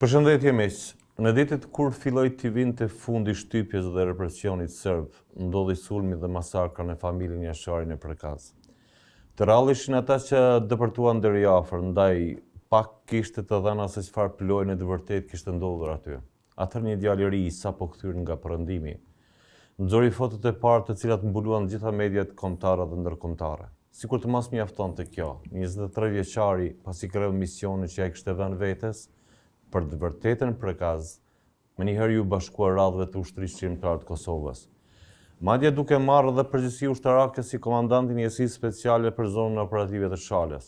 Përshëndetje miq. Në ditët kur filloi t'i vinte fundi shtypjes dhe represionit serb, ndodhi sulmi dhe masakra në familjen Jashari në Prekaz. Të rrallë ishin ata që depërtuan deri afër, ndaj pak kishte të dhëna se çfarë plojë në të vërtetë kishte ndodhur aty. Atëherë një djalë i ri i sapokthyer nga perëndimi, nxori fotot e parë të cilat mbuluan të gjitha mediat kombëtare dhe ndërkombëtare. Sikur të mos mjaftonte kjo, njëzet e tre vjeçari pasi kreu misionin që ia kishte vënë vetes, për të vërtetën Prekaz, menjëherë iu bashkua radhëve të Ushtrisë Çlirimtare të Kosovës. Madje duke marrë edhe përgjegjësi ushtarake si komandant i Njësisë Speciale për Zonën Operative të Shalës.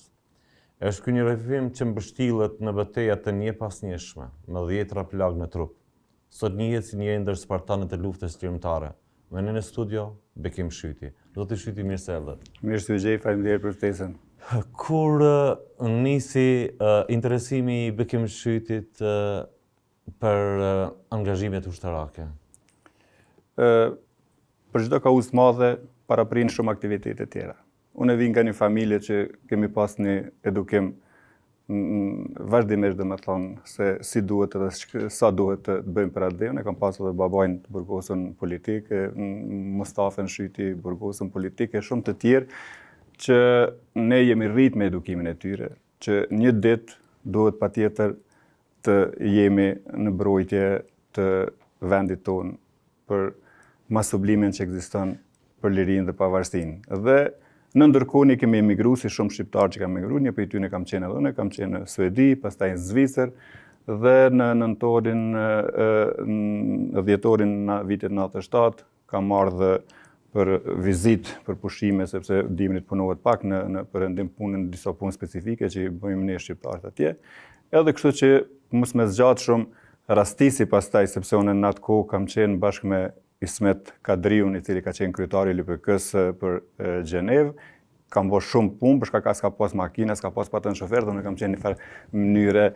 Është ky një rrëfim që mbështillet në beteja të njëpasnjëshme, me dhjetëra plagë në trup. Sot njihet si njëri ndër spartanët e luftës çlirimtare. Me ne në studio, Bekim Shyti. Zoti Shyti, mirë se erdhët. Mirë se ju gjej, faleminderit për ftesën. Kur nisi interesimi i Bekim Shytit për angazhimet ushtarake? Për çdo kauzë të madhe, paraprin shumë aktivitete tjera. Unë vi nga një familje që kemi pas një edukim vazhdimisht domethonë se si duhet dhe sa duhet të bëjmë për atdheun, e kam pas dhe babajnë të burgosun politik, Mustafën Shyti, burgosun politik, e shumë të tjerë, që ne jemi rritë me edukimin e tyre, që një ditë duhet patjetër të jemi në mbrojtje të vendit tonë për ma sublimin që ekziston për lirinë dhe pavarësinë. Dhe në ndërkohë ne kemi emigru si shumë shqiptarë që kanë emigru, një prej tyne kam qenë edhe unë, kam qenë në Suedi, pastaj në Zvicër dhe në nëntorin, në dhjetorin e vitit 97 Kam ardhë për vizitë, për pushime, sepse dimrit punohet pak në, në perëndim punën, disa punë specifike që i bëjmë ne shqiptarët atje. Edhe kështu që mos me zgjatë shumë, rastisi pastaj, sepse unë në atë kohë kam qenë bashkë me Ismet Kadriun, i cili ka qenë kryetari i LPK-së për Gjenevë, Kam bo shumë punë, për shkak s'ka pas makina, s'ka pas patentë shofer, dhe unë kam qenë një farë mënyre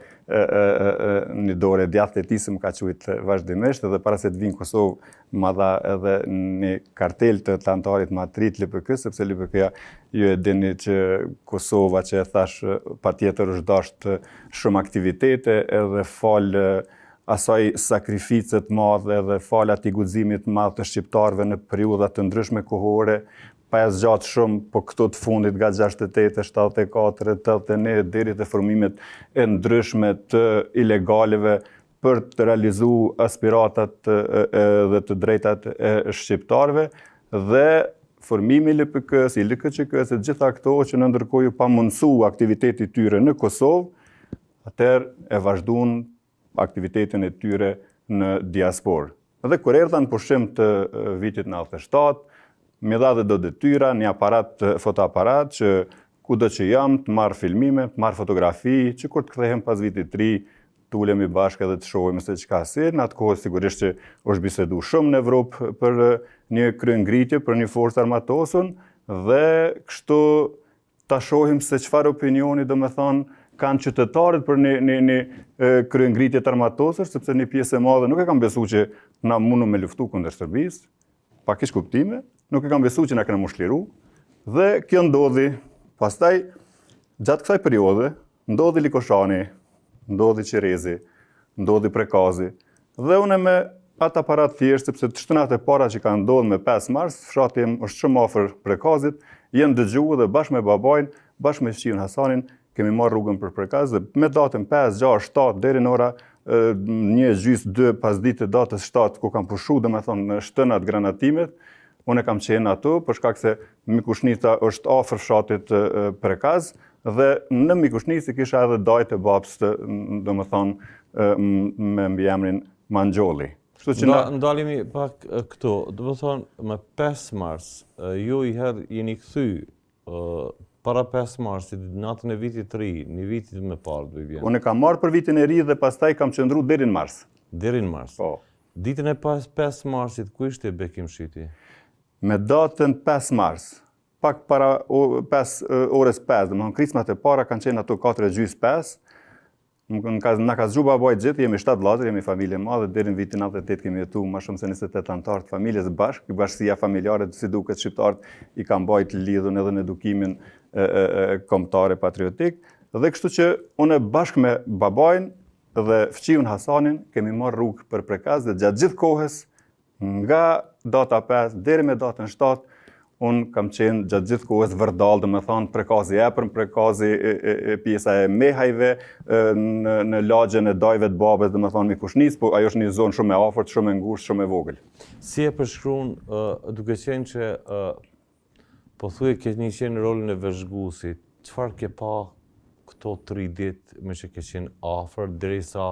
një dorë e djathtë e tij se më ka çujtë vazhdimisht, dhe para se të vij në Kosovë, ma dha edhe një kartelë të, të antarit ma tritë LPK, sepse LPK ju e dini që Kosova që e thashë patjetër është dashtë shumë aktivitete edhe falë asaj sakrifice të madhe dhe falë atij guximi të madh të shqiptarve në periudha të ndryshme kohore, Pa ja zgjatë shumë, po këto të fundit nga gjashtëdhjetë e tetë, shtatëdhjetë e katër, tetëdhjetë e një e deri te formimet e ndryshme të ilegaleve për të realizu aspiratat dhe të drejtat e shqiptarëve dhe formimi i LPK-së, i LKQK-së, të gjitha këto që në ndërkohë ju pamundësu aktiviteti i tyre në Kosovë, atëherë e vazhduan aktivitetin e tyre në diasporë. Dhe kur erdha në pushim të vitit 97, m'i dha dhe do detyra, një aparat, fotoaparat, që kudo që jam, të marr filmime, të marr fotografi, që kur të kthehem pas vitit t'ri, të ulemi bashkë edhe të shohim se çka, se, në atë kohë sigurisht që është bisedu shumë në Evropë për një kryengritje, për një forcë t'armatosun, dhe kështu ta shohim se çfarë opinioni domethënë kanë qytetarët për një, një, një kryengritje të armatosur, sepse një pjesë e madhe nuk e kan besu që na mundmi me luftu kundër Serbisë, pa keq kuptime, nuk e kan besu që na kena me u çliru, dhe kjo ndodhi, pastaj, gjatë kësaj periode, Ndodhi Likoshani, ndodhi Qirezi, ndodhi Prekazi, dhe une me atë aparat thjesht, sepse të shtënat e para që kanë ndodhë me 5 mars, fshati im është shumë afër Prekazit, janë dëgju dhe bashkë me babain, bashkë me fqiun Hasanin, kemi marrë rrugën për Prekaz dhe me datën 5, 6, 7, deri në ora një gjysë, dy, pasdite të datës 7, kur kanë pushu, domethënë, shtënat granatimet, Unë kam qenë aty, për shkak se Mikushnica është afër fshatit Prekaz dhe në Mikushnicë i kisha edhe dajtë e babës, domethënë me mbiemrin Mangjolli. Kështu që ndalemi pak këtu. Domethënë më 5 mars ju ni herë jeni kthy Para 5 marsit, natën e vitit të ri, një vit më parë i bjen. Unë e kam marrë për vitin e ri dhe pastaj kam qëndru deri n'mars. Deri n'mars? Po. Ditën e 5 marsit, ku ishte Bekim Shyti? Me datën 5 mars, pak para 5 orës 5, domethënë krismat e para kanë qenë aty 4 e gjys 5, Na ka zgju babai gjithë, jemi 7 vllazër, jemi familje e madhe, deri në vitin 98 kemi jetu ma shumë se 28 anëtarë të familjes bashkë, bashkësia familjare si duket shqiptarët i ka mbajt lidhun edhe në edukimin kombëtar e patriotik. Dhe kështu që unë bashkë me babain dhe fqiun Hasanin kemi marrë rrugë për Prekaz dhe gjatë gjithë kohës Nga data pesë, deri me datën shtatë, unë kam qenë gjatë gjithë kohës vërdallë, domethënë Prekazi i Epërm, Prekazi, pjesa e Mehajve, në lagjen e dajve të babës, domethënë Mikushnicë, po ajo është një zonë shumë e afërt, shumë e ngushtë, shumë e vogël. Si e përshkrun, duke qenë që Po thuje keni qenë rolin e vëzhguesit, çfarë ke pa këto tri ditë meqë ke qenë afër derisa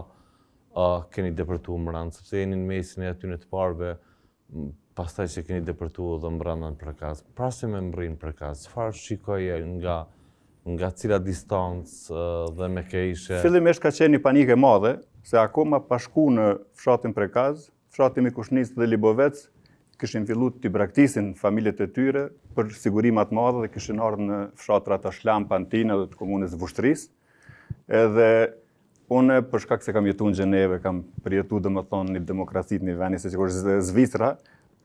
ë keni depërtuar mbrenda, sepse jeni në mesin e atyre të parëve pastaj që keni depërtuar edhe mbrenda në Prekaz. Para se me mbërri në Prekaz, çfarë shikoje nga nga cila distancë dhe me kë ishe... Fillimisht ka qenë një panik e madhe, se akoma pa shku në fshatin Prekaz, Fshati Mikushnicë dhe Lubovec kishin fillu t'i braktisin familjet e tyre për siguri ma t'madhe dhe kishin ardhë në fshatra tash jam, Pantina dhe të komunës Vushtrrisë. Edhe unë, për shkak se kam jetu në Gjenevë, kam përjetu domethënë një demokraci t' një veni, sikur Zvicra,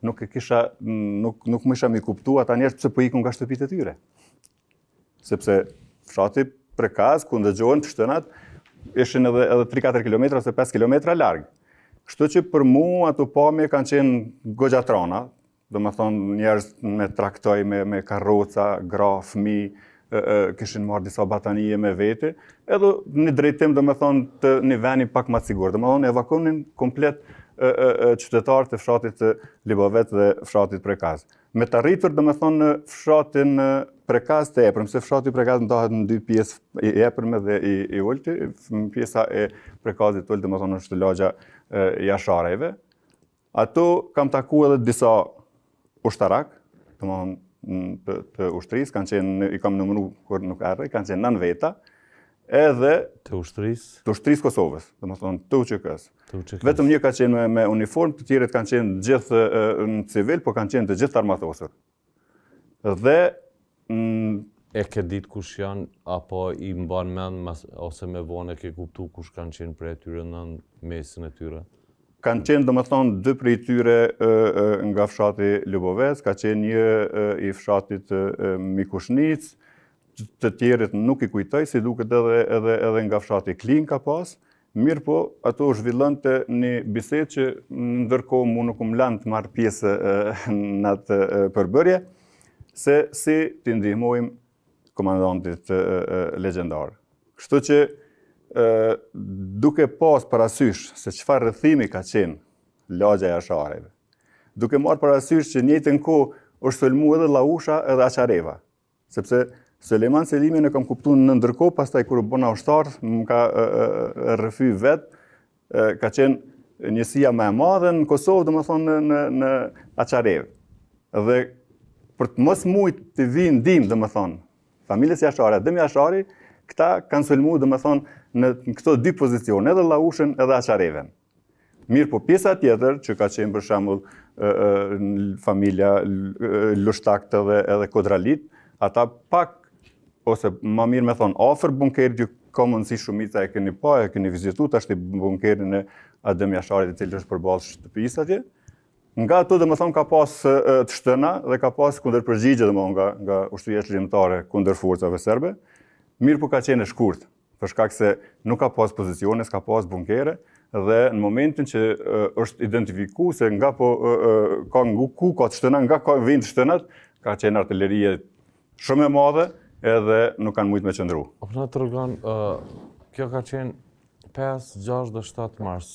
nuk e kisha, nuk, nuk mujsha m'i kuptu ata njerëz pse po ikin nga shtëpitë e tyre. Sepse fshati Prekaz, ku ndëgjohen t'shtënat, ishin edhe, edhe 3-4 km ose 5 km larg. Kështu që për mu ato pamje kanë qenë goxha t'rana, domethënë njerëz me traktoj, me, me karroca, gra, fmi, kishin marrë disa batanije me vete, edhe në drejtim domethënë të një veni pak ma t'sigurt, domethënë evakuonin komplet qytetarët e fshatit të Lubovecit dhe fshatit Prekaz. Me t'arritur, domethënë, në fshatin Prekaz të epërm, se fshati Prekaz ndahet në dy pjesë, i epërm edhe i, i ulti, pjesa e Prekazit t'ult, domethënë, është lagja e Jasharajve. Aty kam taku edhe disa ushtarakë, domethënë, të, të ushtrisë, kanë qenë, i kam numru, kurrë nuk harroj, kanë qenë nan veta, edhe të ushtrisë të ushtrisë Kosovës, domethënë të UÇK-së. Vetëm një ka qenë me, me uniformë, të tjerët kanë qenë gjithë në civil, por kanë qenë të gjithë t'armatosur. Dhe mm, e ke ditë kush janë apo i mban mend, ose me vonë ke kuptu kush kanë qenë prej tyre në mesin e tyre? Kanë qenë domethënë dy prej tyre nga fshati Lubovec, ka qenë një i fshatit Mikushnicë, të tjerët nuk i kujtoj, si duket edhe, edhe, edhe nga fshati Klinë ka pas, mirëpo, aty u zhvillonte një bisedë që ndërkohë mu nuk më lanë të marr pjesë në atë përbërje, se si t'i ndihmojmë komandantit legjendar. Kështu që duke pas parasysh se çfarë rrethimi ka qenë lagja e Jashareve, duke marrë parasysh që njëjtën kohë është sulmu edhe Llausha edhe Açareva, Sepse Sulejman Selimin e kam kuptu në ndërkohë, pastaj kur u bëna ushtar, më ka rrëfy vet, ka qenë njësia më e madhe në Kosovë, domethënë në në në Açarevë. Dhe për të mos mujt të vijë n'ndihmë, domethënë, familjes Jashari, Adem Jashari, këta kanë sulmu domethënë në këto dy pozicione, edhe Llaushën edhe Açarevën. Mirëpo pjesa tjetër që ka qenë për shembull familja Lushtakët dhe edhe Kodralit, ata pak ose më mirë me thonë afër bunkerit ju ka mundësi, shumica e keni pa, e keni vizitu tash bunkerin e Adem Jasharit i cili është përbalë shtëpisë atje. Nga aty domethonë ka pas të shtëna dhe ka pas kundërpërgjigje domethonë nga, nga Ushtria Çlirimtare kundër forcave serbe, mirëpo ka qenë e shkurtë. për shkak se nuk ka pas pozicione, s'ka pas bunkere, dhe në momentin që është identifiku se nga po ka, nga ku ka të shtëna, nga kah vinë të shtënat, ka qenë artilerie shumë e madhe edhe nuk kanë mujtë me qëndru. Po pra na tregon, kjo ka qenë 5, 6 dhe 7 mars.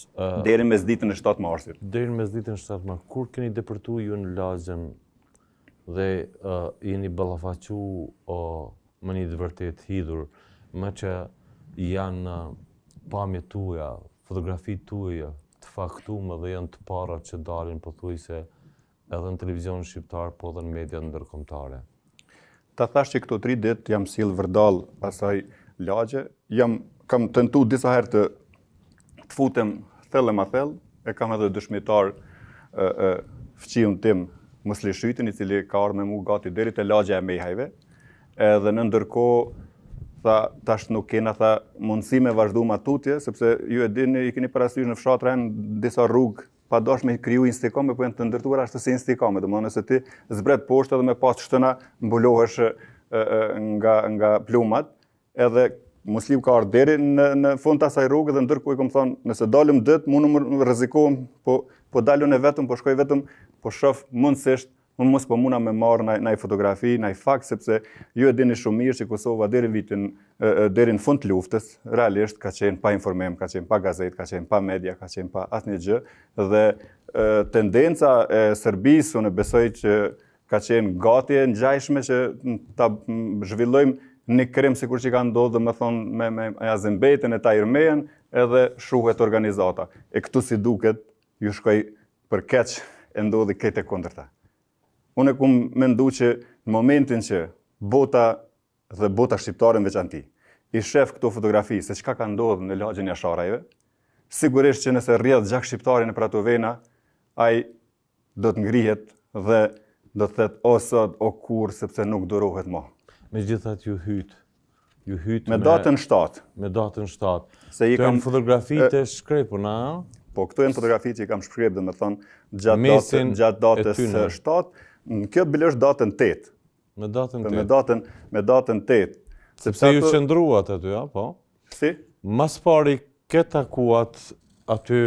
Deri mesditën e 7 marsit. Deri mesditën e 7 marsit. Kur keni depërtu ju në lagjen dhe jeni ballafaqu me një të vërtetë të hidhur, meqë janë pamjet tuaja, fotografitë tuaja të faktume dhe janë të parat që dalin pothuajse edhe në televizionin shqiptar, po edhe në mediat ndërkombëtare. Ta thash që këto tri ditë jam sjellë vërdallë asaj lagje, jam, kam tentu disa herë të, të futem thellë ma thellë, e kam edhe dëshmitar e, e, fqiun tim Musli Shytin, i cili ka ardh me mu gati deri te lagja e Mehajve, edhe në ndërkohë, tha, tash nuk kena, tha, mundësi me vazhdu ma tutje, sepse ju e dini, i keni parasysh në fshatra janë disa rrugë, pa dashtë me kriju istikame, po janë të ndërtuar ashtu si istikame, domethonë nëse ti zbret poshtë edhe me pas shtëna mbulohesh nga, nga plumat, edhe Musliu ka ardhë deri në, në fund të asaj rrugë dhe ndërkohë i kom thonë, nëse dalim dytë, mund me u rreziku, po, po dal unë vetëm, po shkoj vetëm, po shof mundësisht Unë mos po muna me marrë naj, naj fotografi, naj fakt, sepse ju e dini shumë mirë që Kosova deri vitin, deri në fund të luftës, realisht ka qenë pa informim, ka qenë pa gazetë, ka qenë pa media, ka qenë pa asnjë gjë, dhe tendenca e Serbisë, unë besoj që ka qenë gati e ngjajshme që ta zhvillojnë një krim sikur që ka ndodhë domethonë me, me Azem Bejtën e Tahir Mehën edhe shuhet organizata. E këtu si duket, Ju shkoi për keq e ndodhi krejt e kundërta. Unë kom mendu që në momentin që bota dhe bota shqiptare në veçanti i shef këto fotografi se çka ka ndodh në lagjen e Jasharajve, sigurisht që nëse rrjedh gjak shqiptari nëpër ato vena, ai do të ngrihet dhe do të thotë o sot o kurrë sepse nuk durohet mo. Megjithatë ju hyt Ju hytë me... Me datën 7. Me datën 7. Se i kam... fotografitë e shkrepuna? Po, këto janë fotografitë që i kam shkrep, domethonë, gjatë datës 7, kjo bile është datën 8. Me datën 8. Me datën 8. Sepse ju qëndruat aty, apo? Si? Mas pari Kë takuat aty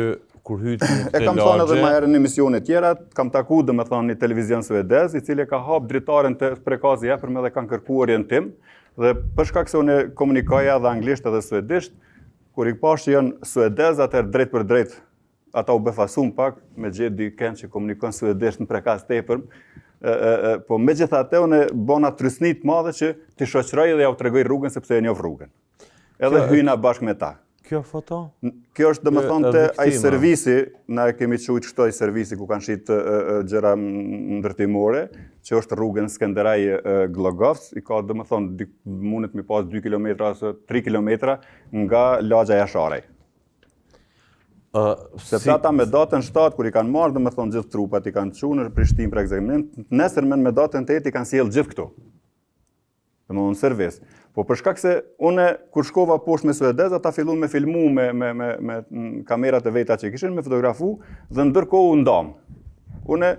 kur hytë në këtë lagje? E kam thonë edhe ma herët në emisione tjera, kam taku domethonë një televizion suedez, i cili e ka hapë dritaren te Prekazi i Epërm dhe kanë kërku orientim, dhe për shkak se unë komunikoja edhe anglisht edhe suedisht, kur i pashë që janë suedez, atëherë drejtpërdrejt, ata u befasuan pak, me gjetë dikënd që komunikon suedisht në Prekaz të Epërm, po megjithatë unë bona trysni t'madhe që t'i shoqëroj dhe t'jau tregoj rrugën sepse e njoh rrugën. Edhe hyna bashkë me ta. Kjo foto? Kjo është domethonë te ai servisi, na e kemi qujtë kështu ai servisi ku kanë shitë gjëra ndërtimore, që është n'rrugën Skenderaj Gllogovc, i ka domethonë, mundet me pas 2 km, 3 km nga lagja Jasharaj. Se si... data me datën 7, kur i kanë marrë domethonë gjithë trupat, i kanë çu në Prishtinë për ekzaminim, nesërmen me datën 8 i kanë sjellë gjithë këtu. domethonë n'servis. Po për shkak se unë kur shkova poshtë me suedez, ata fillun me filmu me me me me kamerat e veta që kishin me fotografu dhe ndërkohë u ndam. Unë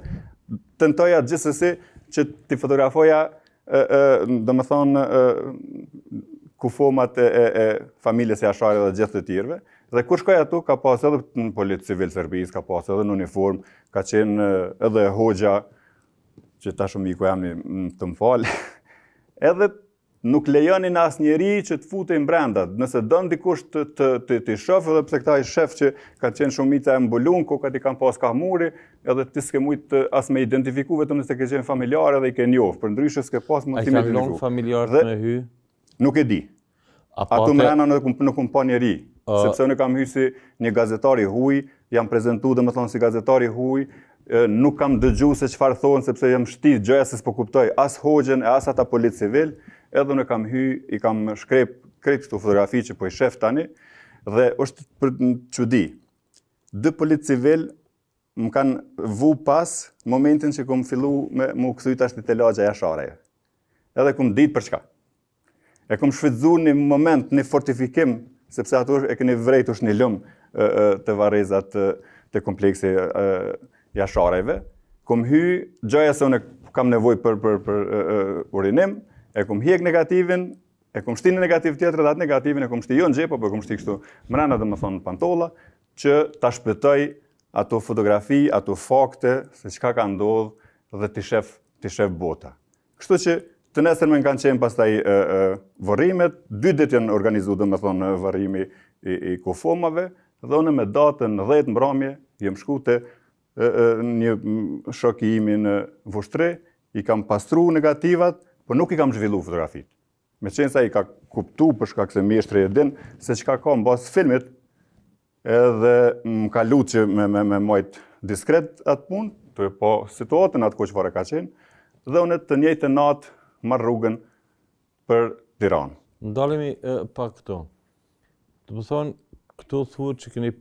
tentoja gjithsesi që t'i fotografoja ë ë domethonë ë kufomat e e, e familjes Jashari dhe gjithë të tjerëve. Dhe kur shkoj aty ka pas edhe në policë civil të Serbisë, ka pas edhe në uniformë, ka qenë edhe hoxha, që tash u m'iku emri të më falë, edhe nuk lejonin asnjeri që të futej mbrenda, nëse don dikush të, të, të, t'i shohë, edhe pse këta i sheh që ka qenë shumica e mbulun, kokat i kanë pas kah muri, edhe ti s'ke mujtë as me identifiku, vetëm nëse ke qenë familjar dhe i ke njoftë, përndryshe s'ke pas mundësi me identifiku. A i lanë familjarët me hy? Nuk e di, A pate... Aty mrena nuk më, nuk më pa njeri, uh... sepse unë kam hy si një gazetar i huj, jam prezentu domethonë si gazetar i huj, nuk kam dëgju se çfarë thonë, sepse jam shti gjoja se s'po kuptoj as hoxhën e as ata policë civil, edhe unë kam hy, i kam shkrep krejt këto fotografi që po i shef tani, dhe është për çudi. Dy policë civil m'u kanë vu pas n'momentin që kom fillu me u kthy tash te te lagja Jasharaj. Edhe kom ditë për çka. E kom shfrytëzu një moment, një fortifikim, sepse aty e keni vrejt është një lum te varrezat te kompleksi i Jasharëve. Kom hy, gjoja se unë kam nevoj për, për, për urinim, e kom hjek negativin, e kom shti një negativ tjetër dhe atë negativin e kom shti jo në xhep, po e kom shti kështu mrena domethonë n'pantolla, që t'i shpëtoj ato fotografi, ato fakte, se çka ka ndodhë dhe t'i shef, t'i shef bota. Kështu që të nesërmen kanë qenë pastaj vorrimet, dy ditë janë organizu domethonë vorrimi i kufomave, dhe unë me datën 10 mbramje, jam shku te një shok i imi në Vushtrri, i kam pastru negativat, por po nuk i kam zhvillu fotografitë. Meqenëse ai ka kuptu për shkak se mjeshtri e din se çka ka mbas filmit, edhe më ka lut që me, me, me majtë diskret atë punë, po situatën atë kohë çfarë ka qenë, dhe unë të njëjtë natë marr rrugën për Tiranë. Ndalemi e, pak këtu. Domethënë, këtu thuhet që keni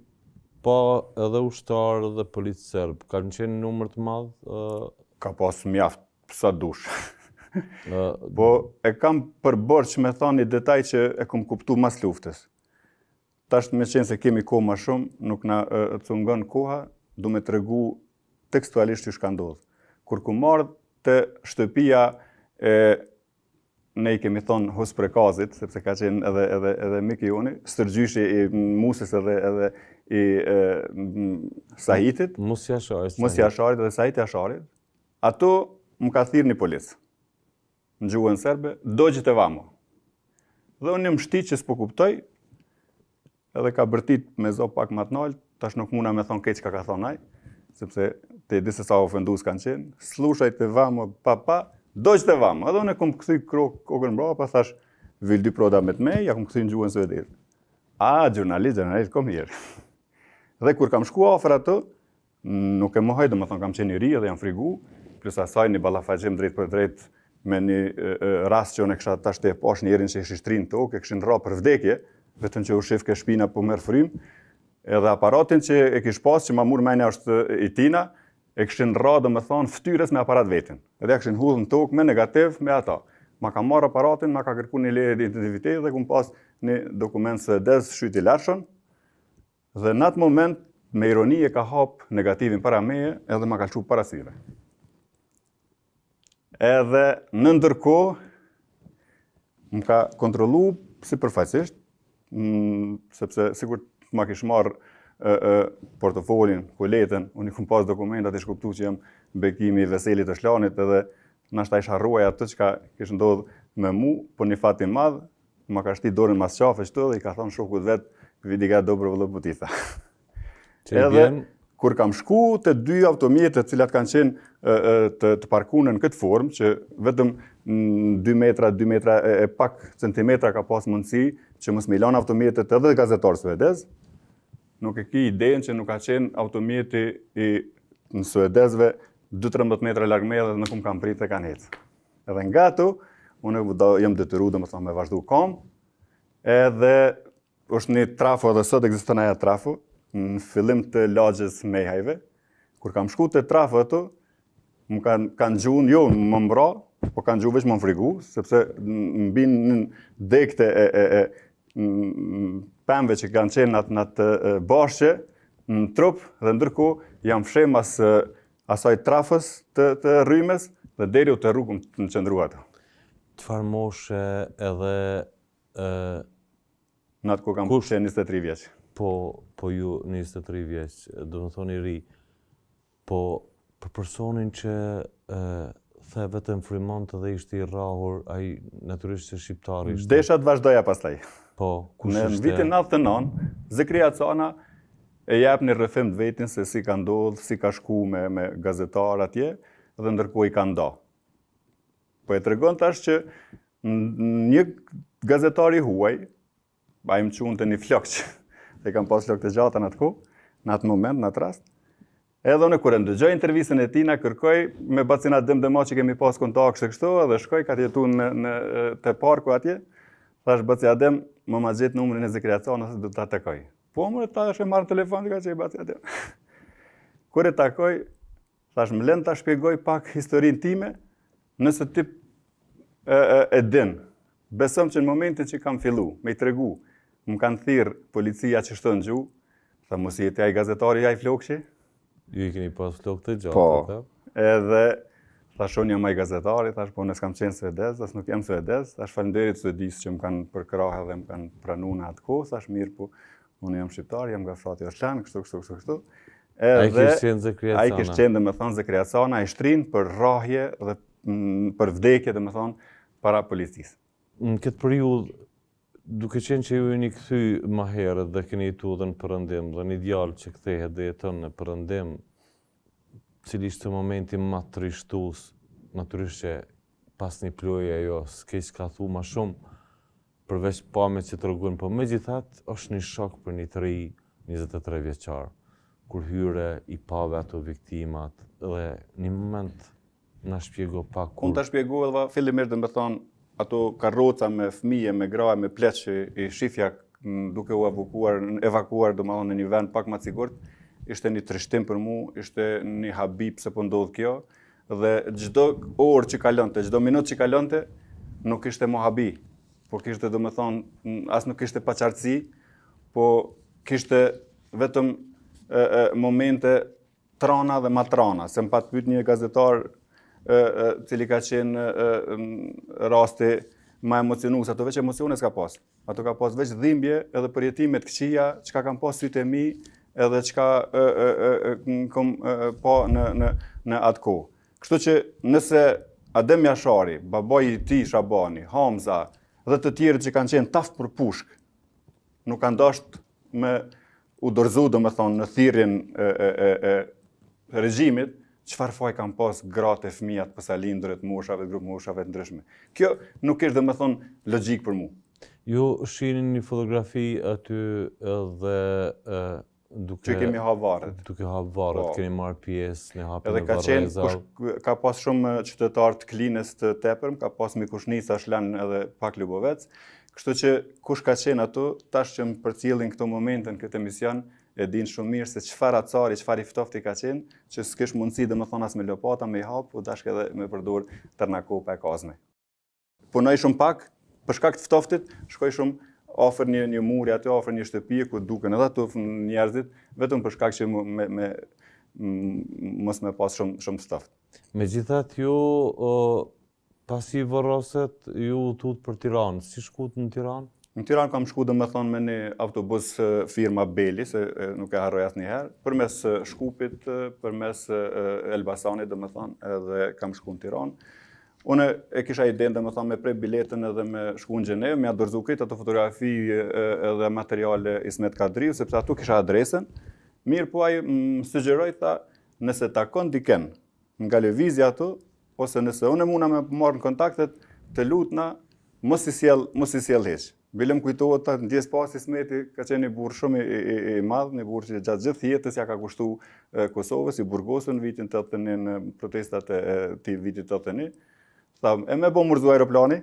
pa edhe ushtarë dhe policë serbë. Kanë qenë numër të madh? Ka pas mjaft, sa dush. Po, e kam përbërë që me thanë një detaj që e kom kuptu mas luftës. Tash meqenëse kemi kohë ma shumë, nuk na cungon koha, du me tregu tekstualisht qysh ka ndodh. Kur kum ardh te shtëpia e ne i kemi thonë Us Prekazit, sepse ka qenë edhe, edhe, edhe miki joni, stërgjyshi i Musës edhe, edhe i e, Sahitit. Musë Jasharit. Musë Jasharit edhe Sahit Jasharit. Aty më ka thirr një polic, në gjuhën serbe, dogjite ovamo. Dhe unë jom shti që s'po kuptoj, Edhe ka bërtit me zë pak ma të naltë, tash nuk muna me thonë çka ka thonë ai, sepse e di se sa ofendues kanë qenë. Sllushajte vamo pa pa, dogjite vamo. Edhe unë kam kthy kokën mbrapa, pa thash vill du prata med mig, ia kam kthy në gjuhën suedeze. A, gjurnalist, gjurnalist, kom mirë. Dhe kur kam shku afër atij, Nuk e mohoj, domethënë kam qenë i ri dhe jam frigu, plus asaj një ballafaqim drejtpërdrejt me një rast që unë kisha tash e pash njërin që ish i shtrim n'tokë, e kishin rrah për vdekje, vetëm që u shifke shpina po merr frymë. Edhe aparatin që e kish pas që ma mur menja është i tina, e kishin rrah domethënë fytyrës me aparat t'vetin. Edhe e kishin hudh në tokë me negativ me ata. Ma ka marr aparatin, ma ka kërku një leje identiteti dhe kum pas një dokument suedez shti n'xhep, Dhe në atë moment, me ironi e ka hap negativin para meje edhe ma ka lëshu para syve. Edhe në ndërkohë, më ka kontrollu sipërfaqësisht, mm, sepse sikur të ma kish marr portofolin, kuletën, unë i kum pas dokumentat, ish kuptu që jam Bekimi i Veselit të Shlanit edhe veç Zoti ruaj atë çka kish ndodh me mu, po një fat i madh, Ma ka shti dorën mas qafe qitu dhe i ka thonë shokut vet, vidi ga dobro, ovo lluti, tha. Edhe, kur kam shku te dy automjetet cilat kanë qenë e, e, të, të parkune në këtë formë, që vetëm 2 metra, 2 metra e, e pak centimetra ka pas mundësi, që mos me i lan automjetet edhe gazetarëve suedez, nuk e ki idenë që nuk ka qenë automjeti i suedezve 2-3 metra larg meje dhe nuk më kanë prit e kanë hec. Edhe nga aty, unë jam detyru domethënë me vazhdu n'kam. Edhe është një trafo edhe sot ekziston ajo trafo në fillim të lagjes Mehajve. Kur kam shku te trafo aty, më kanë kanë gjujt jo me m'vra, po kanë gjujt veç me m'frigu, sepse m'binin degët e e e pemëve që kanë qenë atë në atë bashqe në trup dhe ndërkohë jam fsheh mas asaj trafos të, të rrymës dhe deri vonë kam qëndruar aty. Çfarë moshe edhe... E, në atë kohë kam qenë 23 vjeç. Po, po ju 23 vjeç, domethënë i ri, po për personin që e, the vetëm frymonte dhe ishte i rrahur, ai natyrisht që shqiptar ishte. Desha të vazhdoja pastaj. Po, kush ishte? Në vitin 99, Zekeria Cana, E jep një rrëfim të vetin se si ka ndodhë, si ka shku me me gazetarë atje dhe ndërkohë i ka nda. Po e tregon tash që një gazetar i huaj, baj më qunte një flokç, i kam pas flokë të gjata në atë kohë, në atë moment, në atë rast, Edhe unë kur e ndëgjoj intervistën e tij na kërkoi me bacin Adem Demaçi kemi pas kontakt se kështu edhe shkoja ka jetuar në në te parku atje. Thash baci Adem, me ma gjet numrin e Zekeria Canës se du ta takoj. Po menjëherë e merr telefonin ka qenë baci Adem. kur e takoj, thash më lën ta shpjegoj pak historinë time, nëse ti e, e, e din. Besom që në momentin që kam fillu, me i tregu, më kanë thirë policia që më kanë gju, tha mos je ti ai gazetari, ai flokçi. Ju i keni pas flokët e gjatë, po, a? edhe, thash unë jam ai gazetari, thash po as s'kam qenë suedez, as nuk jam suedez, thash falënderit Suedisë që më kanë përkrahë dhe më kanë pranu në atë kohë, thash mirëpo, unë jam shqiptar, jam nga fshati Oshlan, kështu, kështu, kështu, kështu. Edhe, ai kish qenë domethënë Zekeria Cana, i shtrinë për rrahje dhe për vdekje, domethënë, para policisë. Në këtë periudhë, duke qenë që ju jeni kthy ma herët dhe keni jetu dhe në perëndim, dhe një djalë që kthehet dhe jeton në perëndim, cili ishte momenti ma trishtues, natyrisht që pas një ploje ajo, s'ke çka thu ma shumë, përveç pamjeve që tregojnë, po megjithatë, është një shok për një të ri, 23 vjeçar, kur hyre i pe ato viktimat, dhe një moment Na shpjego pak kur. Unë ta shpjegova fillimisht domethënë ato karroca me fëmijë, me gra, me pleç që i shifja duke u evakuuar, evakuuar domethënë në një vend pak më të sigurt, ishte një trishtim për mua, ishte një habi pse po ndodh kjo dhe çdo orë që kalonte, çdo minutë që kalonte, nuk ishte më habi, por kishte domethënë as nuk ishte paqartësi, po kishte vetëm e, e, momente Trana dhe matrana, se më pat pyt një gazetar cili ka qenë rasti ma emocionues, aty veç emocione s'ka pas. Aty ka pas veç dhimbje edhe përjetime t'këqija, çka kanë pa sytë e mi, edhe çka kom pa në, në, në atë kohë. Kështu që nëse Adem Jashari, babai i tij Shabani, Hamza, dhe të tjerët që kanë qenë t'aftë për pushkë, Nuk kanë dashtë me u dorëzu, domethonë, në thirrjen e, e, e, e regjimit, çfarë faj kanë pas gratë e fmijat, porsalindurit, moshave, grupmoshave të ndryshme. Kjo nuk është, domethonë, logjikë për mu. Ju shihni një fotografi aty dhe duke që keni hap varret. Duke hap varret, po. kemi marr pjesë në hapjen e varrezave. Edhe ka qenë ka pas shumë qytetarë të Klinës t'Epërm, ka pas Mikushnicë, Açtlan edhe pak Lubovec. Kështu që kush ka qenë aty, tash që më përcjellin këto momente në këtë emision, e din shumë mirë se çfarë acari, çfarë i ftofti ka qenë, që s'kish mundësi domethënë as me lopata me i hap, u dashke edhe me përdor tërnakopa e kazme. Punoj shumë pak, për shkak të ftoftit, shkoj shumë afër një një muri aty, afër një shtëpie ku duken edhe ata njerëzit, vetëm për shkak që me me mos më pas shumë shumë ftoft. Megjithatë ju o, pasi vorrosët, ju u tutët për Tiranë, si shkuat në Tiranë? Në Tiranë kam shku domethonë me një autobus firma Beli, se nuk e harroj asnjëherë, përmes Shkupit, përmes Elbasanit domethonë, edhe kam shku në Tiranë. Unë e kisha idenë, domethonë, me pre biletën edhe me shku në Gjenevë, me ia dorëzu krejt ato fotografi edhe materiale Ismet Kadriut, sepse aty kisha adresën, mirëpo ai më sugjeroi, tha nëse takon diken nga lëvizja aty, ose nëse unë mundna me marrë në kontakt, të lutna, mos i sjell, mos i sjell hiç. Bile më kujtohet ndjesë pastë Ismeti ka qenë një burrë shumë i madhë, një burrë që gjatë gjithë jetës ia ka kushtu Kosovës, i burgosur n'vitin 81 në protestat e vitit 81. Tha, e me bo m'u rrzu aeroplani,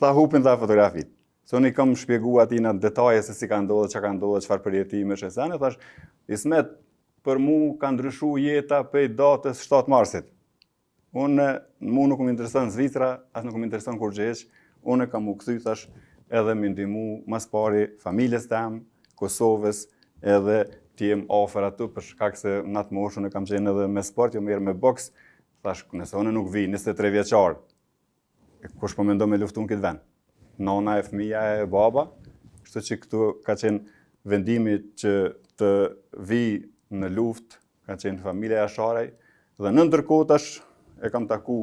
tha hupin dhe fotografitë. Se unë i kam shpjegu atij në detaje se si ka ndodhë, çka ndodhë, çfarë përjetime, që sene, thash, Ismet për mu ka ndryshu jeta pej datës 7 marsit. Unë, mu nuk më intereson Zvicra, as nuk më intereson kurgjo hiç, unë kam m'u kthy, thash, edhe me i ndihmu ma s'pari familjes tem, Kosovës, edhe të jem afër aty për shkak se në atë moshë unë kam qenë edhe me sport, jom marrë me boks, thash nëse unë nuk vij 23 vjeçar Kush po mendon me luftu në këtë vend? Nona e fëmija e baba, kështu që këtu ka qenë vendimi që të vi në luftë, ka qenë familja Jasharaj, dhe në ndërkohë tash e kam taku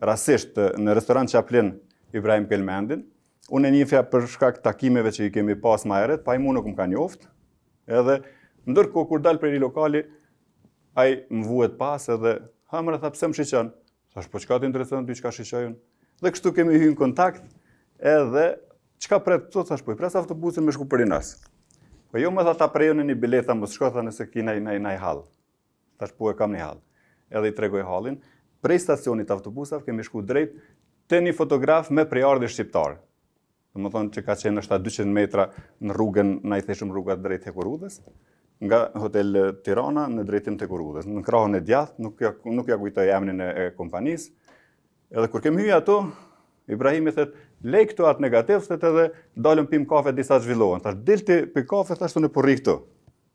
rastësisht në restoran Çaplin Ibrahim Kelmendin, unë e njifja për shkak takimeve që i kemi pas ma herët, po ai mu nuk më ka njoft, edhe ndërkohë kur dal prej lokalit, ai më vuhet pas edhe, a më tha pse më shiqon, Thashë, po çka të intereson ty çka shiqoj unë? Dhe kështu kemi hy në kontakt edhe çka pret ti, thashë, po i pres autobusin me shku për Rinas. Po jo më tha ta prej unë një biletë, mos shko tha nëse ki naj hall. Thashë, po e kam një hall. Edhe i tregoj hallin. Prej stacionit autobusave kemi shku drejt te një fotograf me prejardhje shqiptare. Domethënë që ka qenë ashtu 200 metra në rrugën, na i thojshim rruga drejt Hekurudhës, nga hotel Tirana në drejtim të Hekurudhës. Në krahën e djathtë, nuk ia, nuk ia kujtoj emrin e, e kompanisë, edhe kur kemi hy aty, Ibrahimi thotë, lej këtu ata negativë, thotë edhe dalëm pim kafe derisa zhvillohen. Thashë, dil ti pi kafe, thashë unë po rri këtu.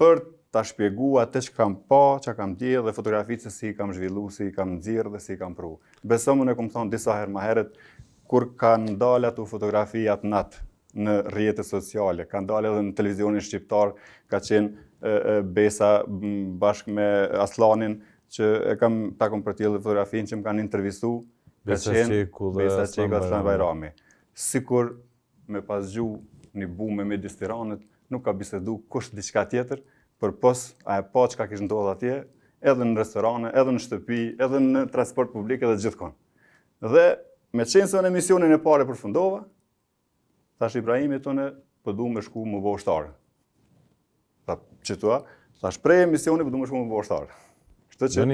Për ta shpjegu atë që kam pa, që kam dëgju edhe fotografitë se si i kam zhvillu, si i kam nxjerrë dhe si i kam pru. Besa unë e kam thanë disa herë ma herët, kur kanë dalë ato fotografi atë natë në rrjetet sociale, kam dalë edhe në televizionin shqiptar, ka qenë Besa bashkë me Aslanin, që e kam takun për t'ia lënë fotografinë që më kanë intervistu, ka qenë Besa Çeku, Aslan Bajrami. Sikur me pas gju një bombë midis Tiranës nuk ka bisedu kush diçka tjetër përpos a e pa çka kish ndodh atje edhe në restorane edhe në shtëpi edhe në transport publik edhe gjithkund dhe meqenëse unë misionin e parë e përfundova i thashë Ibrahimit unë po du me shku me u bo ushtar Tha çka thua, tash prej misionit, po po du me shku me u bo ushtar. Kështu që,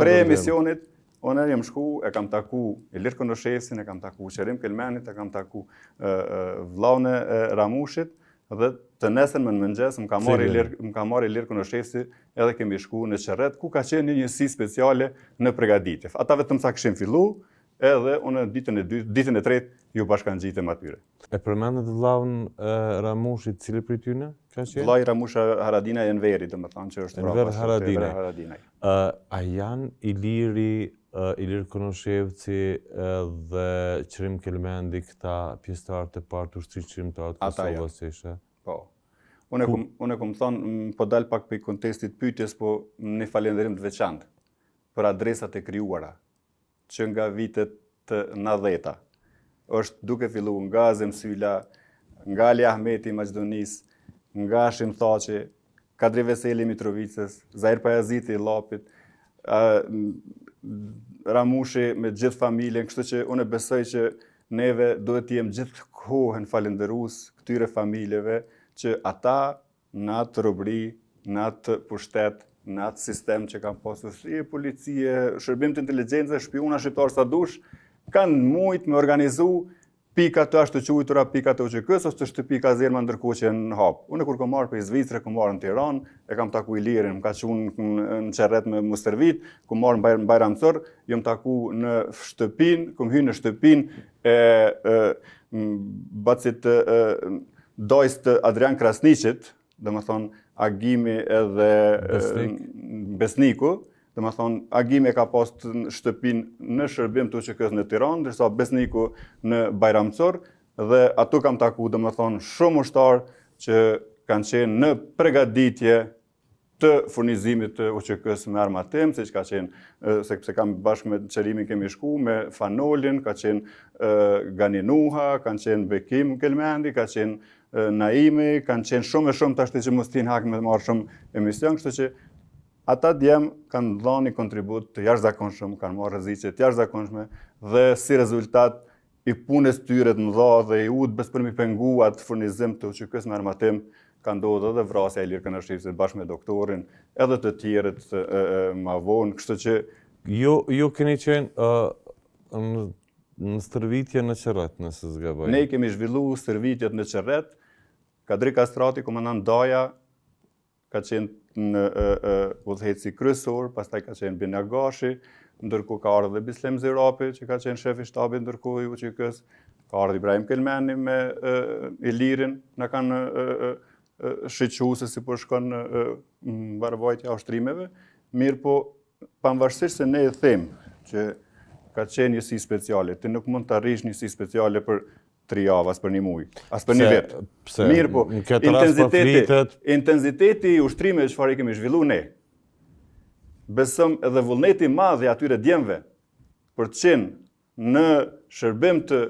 prej misionit, unë jam shku, e kam taku Ilir Konushevcin, e kam taku Qerim Kelmendin, e kam taku vllaun e Ramushit, dhe të nesërmen në mëngjes, më ka marrë Ilir, më ka marrë Ilir Konushevci, edhe kemi shku në Qerret, ku ka qenë një njësi speciale në pregaditje. Ata vetëm sa kishin fillu, Edhe unë ditën e dytë, ditën e tretë iu bashkëngjitem atyre. E përmendët vllaun e Ramushit, cili prej tyne ka qenë? Vllai Ramush Haradinajt Enveri, domethënë që është vra, pra Enver Haradinaj. A janë Iliri, Ilir Konushevci dhe Qerim Kelmendi këta pjesëtarë të parë të Ushtrisë Çlirimtare të Kosovës së ishe? Po. Unë, unë e kam thënë, po dal pak prej kontekstit pyetjes, po një falënderim të veçantë për adresat e krijuara që nga vitet të nadheta është duke fillu nga Azem Syla, nga Ali Ahmeti i Maqedonisë, nga Hashim Thaçi, Kadri Veseli i Mitrovicës, Zahir Pajaziti i Llapit, Ramushi me gjithë familjen, kështu që unë e besoj që neve duhet të jem gjithë kohën falenderus këtyre familjeve që ata në atë robëri, në atë pushtet, në atë sistem që kanë pas si policie, shërbim të inteligjencës, shpiuna shqiptar sa dush, kanë mujt me organizu pika të ashtuquajtura pika të UÇK-s ose shtëpi kazerma ndërkohë që në hap. Unë kur kom ardh prej Zvicre, kom ardh në Tiranë, e kam taku Ilirin, më ka çu në Qerret me m'stërvit, kom ardh në Bajram Curr, jam taku në shtëpinë, kom hy në shtëpinë e, e bacit e, dajës të Adrian Krasniqit, domethënë Agimi edhe Besniku, domethënë Agimi e ka pas shtëpinë në shërbim të UÇK-s në Tiranë, ndërsa Besniku në Bajram Curr, dhe aty kam taku domethënë shumë ushtarë që kanë qenë në përgatitje të furnizimit të UÇK-së me armatim, siç ka qenë sepse kam bashkë me Qerimin kemi shku me Fanolin, ka qenë Gani Nuha, kanë qenë Bekim Kelmendi, ka qenë Naimi, kanë qenë shumë e shumë tashti që mos t'i hi n'hak me marrë shumë emision, kështu që ata djem kanë dhënë një kontribut të jashtëzakonshëm, kanë marrë rreziqe të jashtëzakonshme dhe si rezultat i punës tyre të madhe dhe i UDB-së për me pengu atë furnizim të UÇK-s me armatim, ka ndodhë edhe vrasja e Ilir Konushevcit bashkë me doktorin, edhe të tjerët ma vonë, kështu që... Ju, ju keni qenë në stërvitje në Qerret, nëse s'gaboj? Ne kemi zhvillu stërvitjet në Qerret, Kadri Kastrati, komandant Daja, ka qenë udhëheqësi kryesor, pastaj ka qenë Binak Gashi, ndërkohë ka ardhë dhe Bislem Zyrapi, që ka qenë shef i shtabit ndërkohë i UÇK-s, ka ardhë Ibrahim Kelmendi me Ilirin, na kanë shiqu se si po shkon mbarëvajtja e ushtrimeve, mirëpo Pavarësisht se ne themi që ka qenë njësi speciale, ti nuk mund të arrish njësi speciale për tri javë, as për një muj, as për një vit. Pse, mirëpo, po intenziteti, po intenziteti i ushtrimeve çfarë i kemi zhvillu ne, besoj edhe vullneti i madh i atyre djemve për të qenë në shërbim të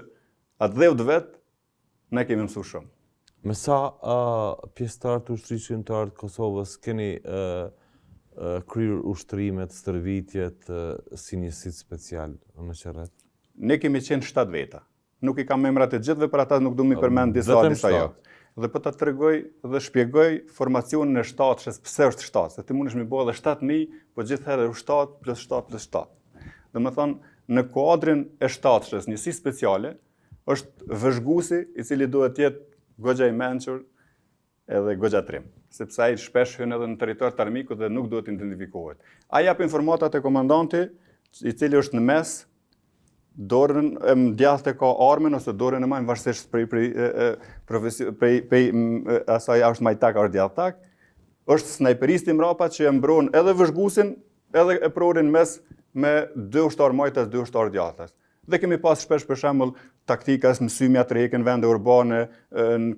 atdheut vetë, Ne kemi mësu shumë. Me sa pjestarë të Ushtrisë Çlirimtare të Kosovës keni kryer ushtrimet, stërvitjet si njësit special në Qerret? Ne kemi qenë 7 veta. Nuk i kam emrat e gjithve, për atë nuk du me i përmend disa, disa jo. Dhe për po ta tregoj dhe shpjegoj formacionin e shtatëshes, pse është shtatë, se ti mundesh me i bo edhe 7.000, po gjithë herë është 7, plus 7, plus 7. Domethënë, në kuadrin e shtatëshes, njësi speciale, Është vëzhguesi i cili duhet të jetë goxha i mençur edhe goxha trim, sepse ai shpesh hyn edhe në territor të armikut dhe nuk duhet të identifikohet. Ai jap informatat te komandanti, i cili është në mes, dorën e djathtë e ka armën ose dorën e majtë varësisht prej prej prej prej asaj a është majtak apo djathtak. Është snajperisti mbrapa që e mbron edhe vëzhguesin, edhe eprorin në mes me dy ushtarë majtas, dy ushtarë djathtas. Dhe kemi pas shpesh për shembull taktika si mësymja, tërheqja në vende urbane,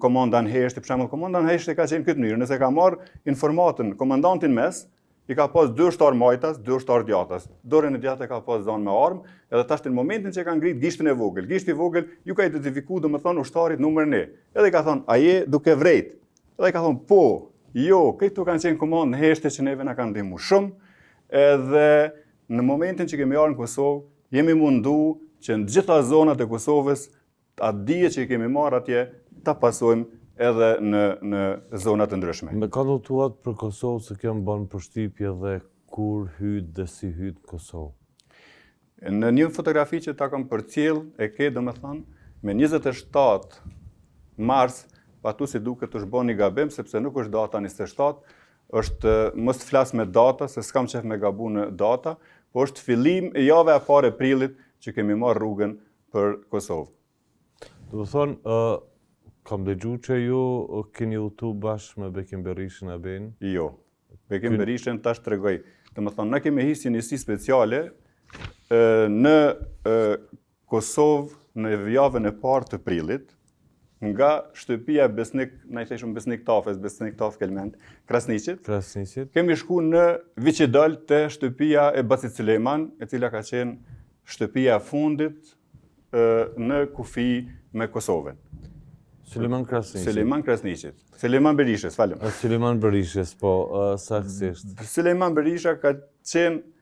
komanda në heshtje, për shembull komanda në heshtje ka qenë në këtë mënyrë, nëse ka marrë informatën komandanti në mes, i ka pas dy ushtarë majtas, dy ushtarë djathtas. Dorën e djathtë e ka pas zënë me armë, edhe tash në momentin që ka ngrit gishtin e vogël, gishti i vogël ju ka identifiku domethënë ushtarit numër 1. Edhe i ka thënë, "A je duke vrejt?" Edhe i ka thënë, "Po, jo, këto kanë qenë komanda në heshtje që neve na kanë ndihmu shumë." Edhe në momentin që kemi ardh në Kosovë, Jemi mundu që në të gjitha zonat e Kosovës atë dije që i kemi marrë atje ta pasojmë edhe në në zona të ndryshme. Me kë udhëtuat për Kosovë se kjo më bën përshtypje dhe kur hytë dhe si hytë në Kosovë. Në një fotografi që ta kam përcjell e ke domethënë me 27 mars por aty si duket është bo një gabim sepse nuk është data 27 Është mos të flas me data se s'kam qejf me gabu në data, po është fillim e java e parë e prillit që kemi marrë rrugën për Kosovë. Domethënë, ë kam dëgju që ju keni udhëtu bashkë me Bekim Berishën Abejën? Jo. Bekim Berishën tash të tregoj. Domethënë, na kemi hi si njësi speciale në Kosovë në javën e parë të prillit, nga shtëpia Besnik, na i thojshim Besnik Tafës, Besnik Taf Kelmend, Krasniqit. Krasniqit. Kemi shku në Viçidol te shtëpia e Bacit Sulejman, e cila ka qenë shtëpia e fundit në kufi me Kosovën. Sulejman Krasniqit. Sulejman Krasniqit. Sulejman Berishës, falem. Sulejman Berishës, po, saktësisht. Sulejman Berisha ka qenë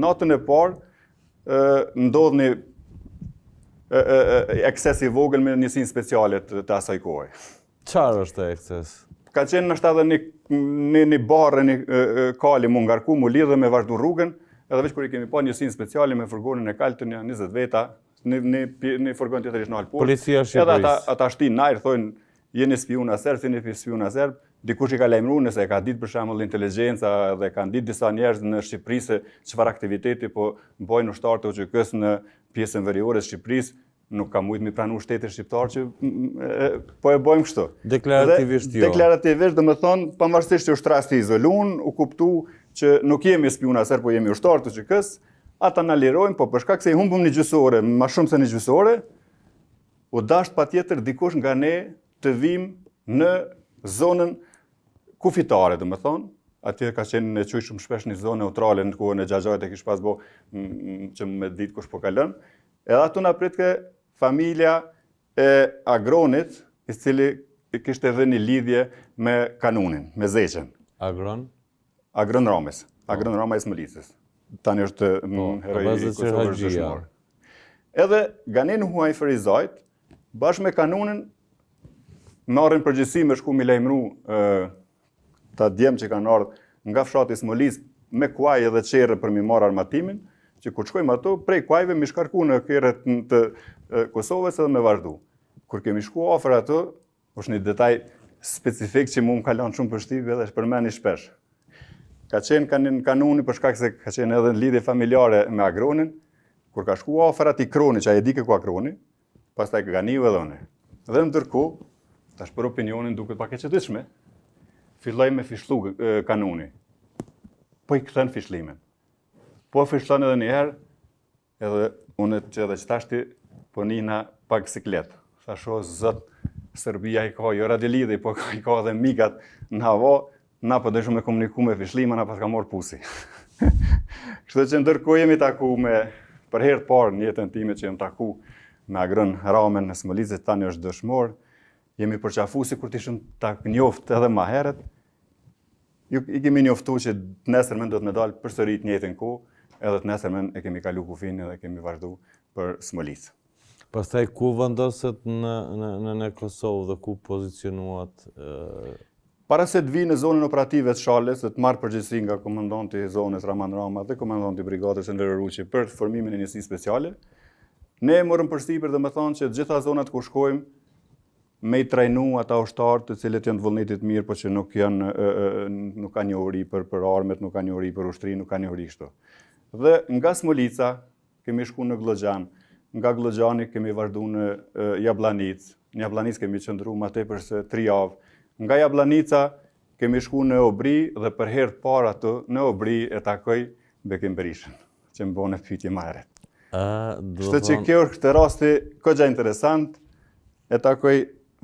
Natën e parë, ndodh një ekses i vogël me njësin speciale të asaj kohë. Çfarë është ai ekses? Ka qenë edhe një barrë e një kali mu ngarku, mu lidhe me vazhdu rrugën, edhe veç kur i kemi pa njësin speciale me furgonin e kaltër, nja 20 veta, një furgon tjetër i Shqipërisë, edhe ata shti në ajër, thojnë, jeni spiuna serb, jeni spiuna serb, dikush i ka lajmëru, nëse e ka ditë për shembull inteligjenca dhe kanë ditë disa njerëz në Shqipëri se çfarë aktiviteti po bojnë ushtarët e UÇK-s në pjesën veriore të Shqipërisë, nuk ka mujtë mi pranu shteti shqiptar që po e bojmë kështu. Deklarativisht jo. Deklarativisht, domethonë, fatmirësisht që është rast i izolun, u kuptu që nuk jemi spiuna serb, po jemi ushtarë të UÇK-së, ata na lirojnë, po për shkak se i humbëm një gjysë ore, ma shumë se një gjysë ore, U dasht patjetër dikush nga ne të vijmë në zonën kufitare, domethonë, atje ka qenë e qujshin shumë shpesh një zonë neutrale në kohën e xhaxhit e kish pas bo që me ditë kush po kalon, edhe aty na pritke familja e Agronit, i cili kishte edhe një lidhje me Kanunin, me Zeqën. Agron? Agron Ramës, po. Agron Rama i Smolicës. Tani është po, heroi i Kosovës dëshmor. Edhe Ganin Huaj Ferizajt, bashkë me Kanunin, marrin përgjegjësi me shku me i lajmru ata djem që kanë ardhë nga fshati Smolicë me kuaj edhe qerre për mi marrë armatimin, që kur shkojmë aty, prej kuajve mi shkarku në kerret e Kosovës edhe me vazhdu. Kur kemi shku afër aty, Është një detaj specifik që mu më ka lon shumë përshtypje dhe e përmendi shpesh. Ka qenë Kanuni për shkak se ka qenë edhe një lidhje familjare me Agronin, kur ka shku afër atij kroni, që a e dike ku a kroni, pastaj kam qenë edhe unë. Dhe ndërkohë, tash për opinionin duket pak e çuditshme, filloi me fishllu Kanuni, po i kthen fishllimën. Po fishllon edhe njëherë, Edhe unë që edhe qetashti po nina pak siklet. Tha sho, zët, Serbia i ka jo radiolidhje, po i ka edhe migat në hava, na po dojmë me komuniku me fishllima, na paska marrë pusi. Kështu që ndërkohë jemi taku me, për herë të parë në jetën time që jemi taku me Agron Ramën në Smolicë, tani është dëshmor, jemi përqafu sikur të ishim pas njoftë edhe ma herët, I kemi njoftu që të nesërmen duhet me dalë përsëri njëjtën kohë, edhe të nesërmen e kemi kalu kufinin edhe kemi vazhdu për Smolicë. Pastaj ku vendoset në në Kosovë dhe ku pozicionuat? Para se të vij në zonën operative të Shalës dhe të marr përgjegjësi nga komandanti i zonës Rrahman Rama dhe komandanti i brigadës Enver Ruçi për formimin e njësisë speciale, ne morëm përsipër domethonë që gjitha zonat ku shkojmë me i trajnu ata ushtarë të cilët janë të vullnetit të mirë, por që nuk janë nuk kanë njohuri për për armët, nuk kanë njohuri për ushtrinë, nuk kanë njohuri kështu. Dhe nga Smolica kemi shku në Gllogjan, nga Gllogjani kemi vazhdu në Jabllanicë, në Jabllanicë kemi qëndru ma tepër se 3 javë. Nga Jabllanica kemi shku në Obri dhe për herë të parë aty në Obri e takoj Bekim Berishën. që më bone pyetje ma herët. Kështu që kjo është këtë rasti kogja interesant, e takoj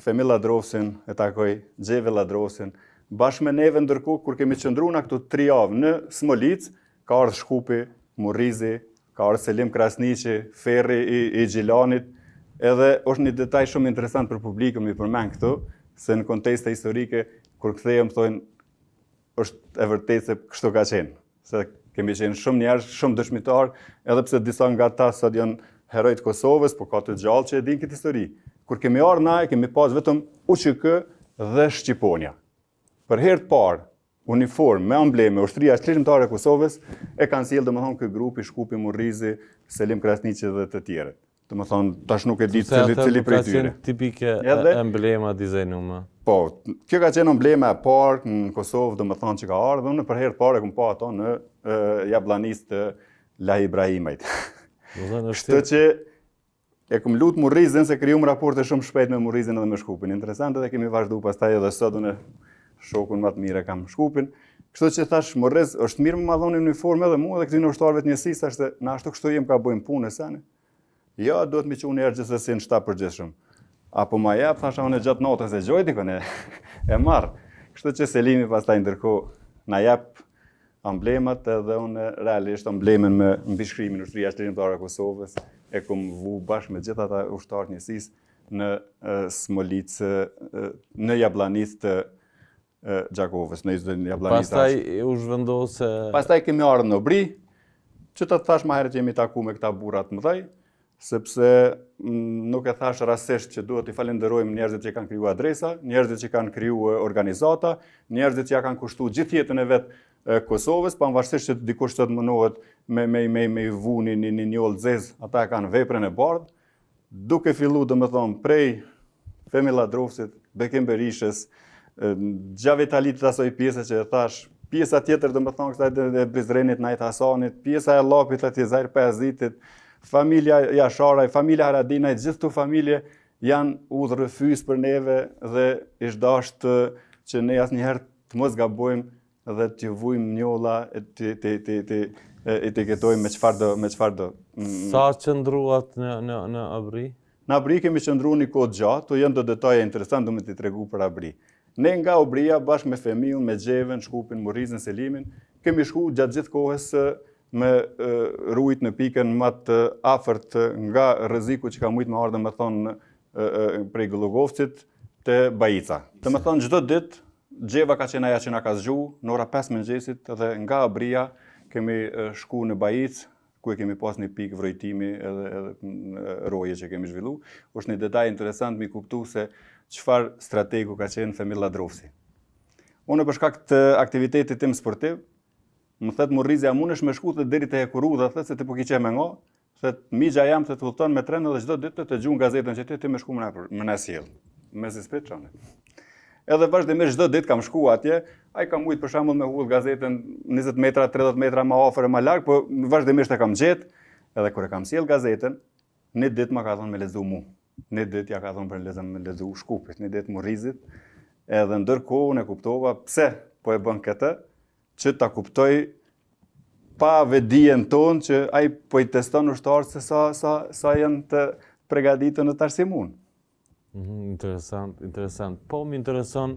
Fehmi Lladrovcin, e takoj Xhevë Lladrovcin, bashkë me neve ndërkohë, kur kemi qëndru na këto tri javë në Smolicë, ka ardhë Shkupi, Murrizi, ka ardhë Selim Krasniqi, Ferri i, i Gjilanit, edhe është një detaj shumë interesant për publikun me përmend këtu, se në kontekst historik, kur kthehem, thojnë, Është e vërtetë se kështu ka qenë, se kemi qenë shumë njerëz, shumë dëshmitarë, edhe pse disa nga ta sot janë heronj të Kosovës, po ka të gjallë që e dinë këtë histori. Kur kemi ardhë na e kemi pas vetëm UÇK dhe shqiponja. Për herë të parë, uniformë me emblemë Ushtria Çlirimtare e Kosovës e kanë sjellë domethënë ky grupi Shkupi Murrizi, Selim Krasniqi dhe të tjerët. Domethënë, tash nuk e di se cili, cili prej tyre. Ka qenë tipike edhe, emblema e dizajnume. Po, kjo ka qenë emblema e parë në Kosovë, domethënë që ka ardhë, dhe unë për herë të parë e kum pa aty në e, Jabllanicë te Lahi Brahimajt. Kështu që e kum lutë Murrizin, se krijum raporte shumë shpejt me Murrizin edhe me Shkupin. Interesant edhe kemi vazhdu pastaj edhe sot, unë Shokun ma të mirë e kam Shkupin. Kështu që thash, Murriz, është mirë me ma dhanë një uniformë edhe mua dhe këtyne ushtarëve të njësisë, se na ashtu kështu jemi ka bojmë punë e sene. Tha, jo, duhet me çu njëherë gjithsesi në Shtab të Përgjithshëm. A po ma jep, thash, unë gjatë natës e gjuj dikënd e, e marr. Kështu që Selimi pastaj ndërkohë na jep emblemat edhe unë realisht emblemën me mbishkrimin Ushtria Çlirimtare e Kosovës, e kum vu bashkë me gjithë ata ushtarë të njësisë, në Smolicë, në Jabllanicë të Gjakovës, në Izden Jabllanicë. Pastaj u zhvendose... Pastaj kemi ardhë në Obri, që të thash ma herët jemi taku me këta burra të mëdhenj, sepse mm, nuk e thash rastësisht që duhet t'i falënderojmë njerëzit që kanë kriju adresa, njerëzit që kanë kriju organizata, njerëzit që ia kanë kushtu gjithë jetën e vet Kosovës, pavarësisht që dikush do të munohet me, me, me, me vu një një njollë të zezë, ata kanë veprën e bardhë, Duke fillu domethënë prej Fehmi Lladrovcit, Bekim Berishës, Xhavit Halitit asoj pjese që e thash, pjesa tjetër domethënë kësaj të Prizrenit, Nait Hasanit, pjesa e Llapit atje Zahir Pajazitit, familja Jasharaj, familja Haradinaj, gjithë këto familje janë udhërrëfyes për neve dhe ish dashtë që ne asnjëherë të mos gabojmë dhe të vujmë njolla e të të të të etiketojmë me çfarë do me çfarë do. Mm. Sa qëndruat në në në Abri? Në Abri kemi qëndruar një kohë t'gjatë, aty janë do detaje interesante du me të tregu për Abri. Ne nga Obria bashkë me Fehmiun, me Xheven, Shkupin, Murrizin, Selimin, kemi shku gjatë gjithë kohës me rujt në pikën më të afërt nga rreziku që ka mujt me ardh, me thonë prej Gllogovcit te Bajica. Do me thonë çdo ditë Xheva ka qenë ajo që na ka zgju, në ora 5 mëngjesit dhe nga Abria kemi shku në Bajicë, ku e kemi pas një pikë vrojtimi edhe, edhe roje që kemi zhvillu. është një detaj interesant mi kuptu se çfarë strategu ka qenë Fehmi Lladrovci. Unë për shkak të aktivitetit tim sportiv, Më thot Murrizi a mundesh me shku thot deri te hekurudha thot se ti po ki qef me nga, thot mixha jem thot udhton me tren edhe çdo ditë të gjun gazetën që ti ti me shku më na më na sjell. Meqë si sportist që je. Edhe vazhdimisht çdo ditë kam shku atje, ai ka mujt për shembull me hudh gazetën 20 metra, 30 metra më afër e më larg, po vazhdimisht e kam gjet. Edhe kur e kam sjell gazetën, Një ditë ma ka dhonë me lexu mu, një ditë ja ka dhonë për lexim me lexu Shkupit, një ditë Murrizit, edhe ndërkohë unë e kuptova pse po e bën këtë, që ta kuptoj pa vetëdijen tonë që ai po i teston ushtarët se sa, sa, sa janë të pregaditun e t'arsimun. Mhm, interesant, interesant. Po më intereson,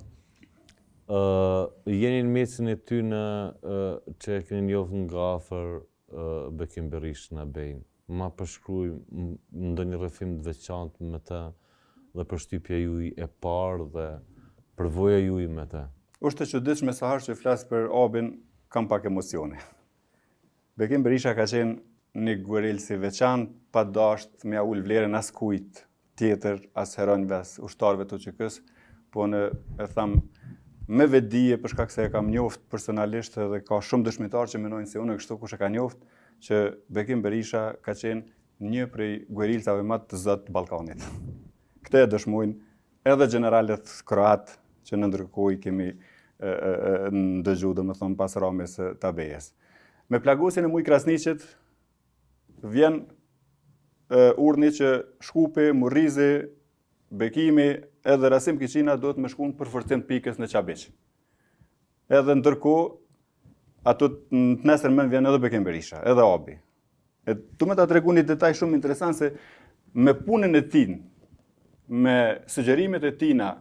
uh, jeni në mesin e tyne uh, që e këni njofë nga afër Bekim Berishën Abejën ma përshkruj ndonjë rrëfim të veçantë me të dhe përshtypja juj e parë dhe përvoja juj me të. Osht e çuditshme sa herë që flas për Abin kam pak emocione. Bekim Berisha ka qenë një guerilas i veçantë, pa dashtë me ja ulë vlerën askujt tjetër as heronjve as ushtarëve të UÇK-së, po unë e them me vetëdije për shkak se e kam njoft personalisht dhe ka shumë dëshmitarë që mendojnë si unë kështu kush e ka njoft që Bekim Berisha ka qenë një prej guerilëve më të zotë të Ballkanit. Këtë e dëshmojnë edhe gjeneralët kroatë që në ndërkohë kemi ndëgju do me thonë pas ramjes të Abejës. Me plagosjen e Mujë Krasniqit, Vjen e, urdhni që Shkupi, Murrizi, Bekimi edhe Rasim Kiçina duhet me shku n'përforcim pikës në Çabiq. Edhe ndërkohë, ato në të nesërmen vjen edhe Bekim Berisha, edhe Abi. E du me ta tregu një detaj shumë interesant se me punën e tij, me sugjerimet e tina,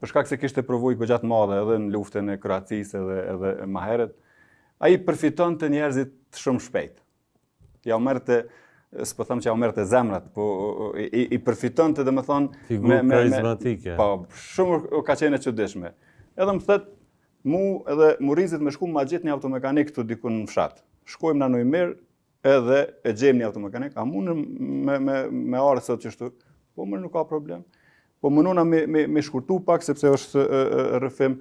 për shkak se kishte përvojë goxha të madhe edhe në luftën e Kroacisë edhe edhe më herët, ai përfitonte njerëzit shumë shpejt. Ja u merrte s'po them që ja u merrte zemrat, po i, i përfitonte domethënë me me karizmatike. Po, shumë ka qenë e çuditshme. Edhe më thot mu edhe Murrizit me shku me gjet një automekanik këtu diku në fshat. Shkojmë në Ujmirë, Edhe e gjejmë një automekanik, a mund me me me ardh sot qështu? Po more nuk ka problem. Po munona me me me shkurtu pak sepse është rrëfim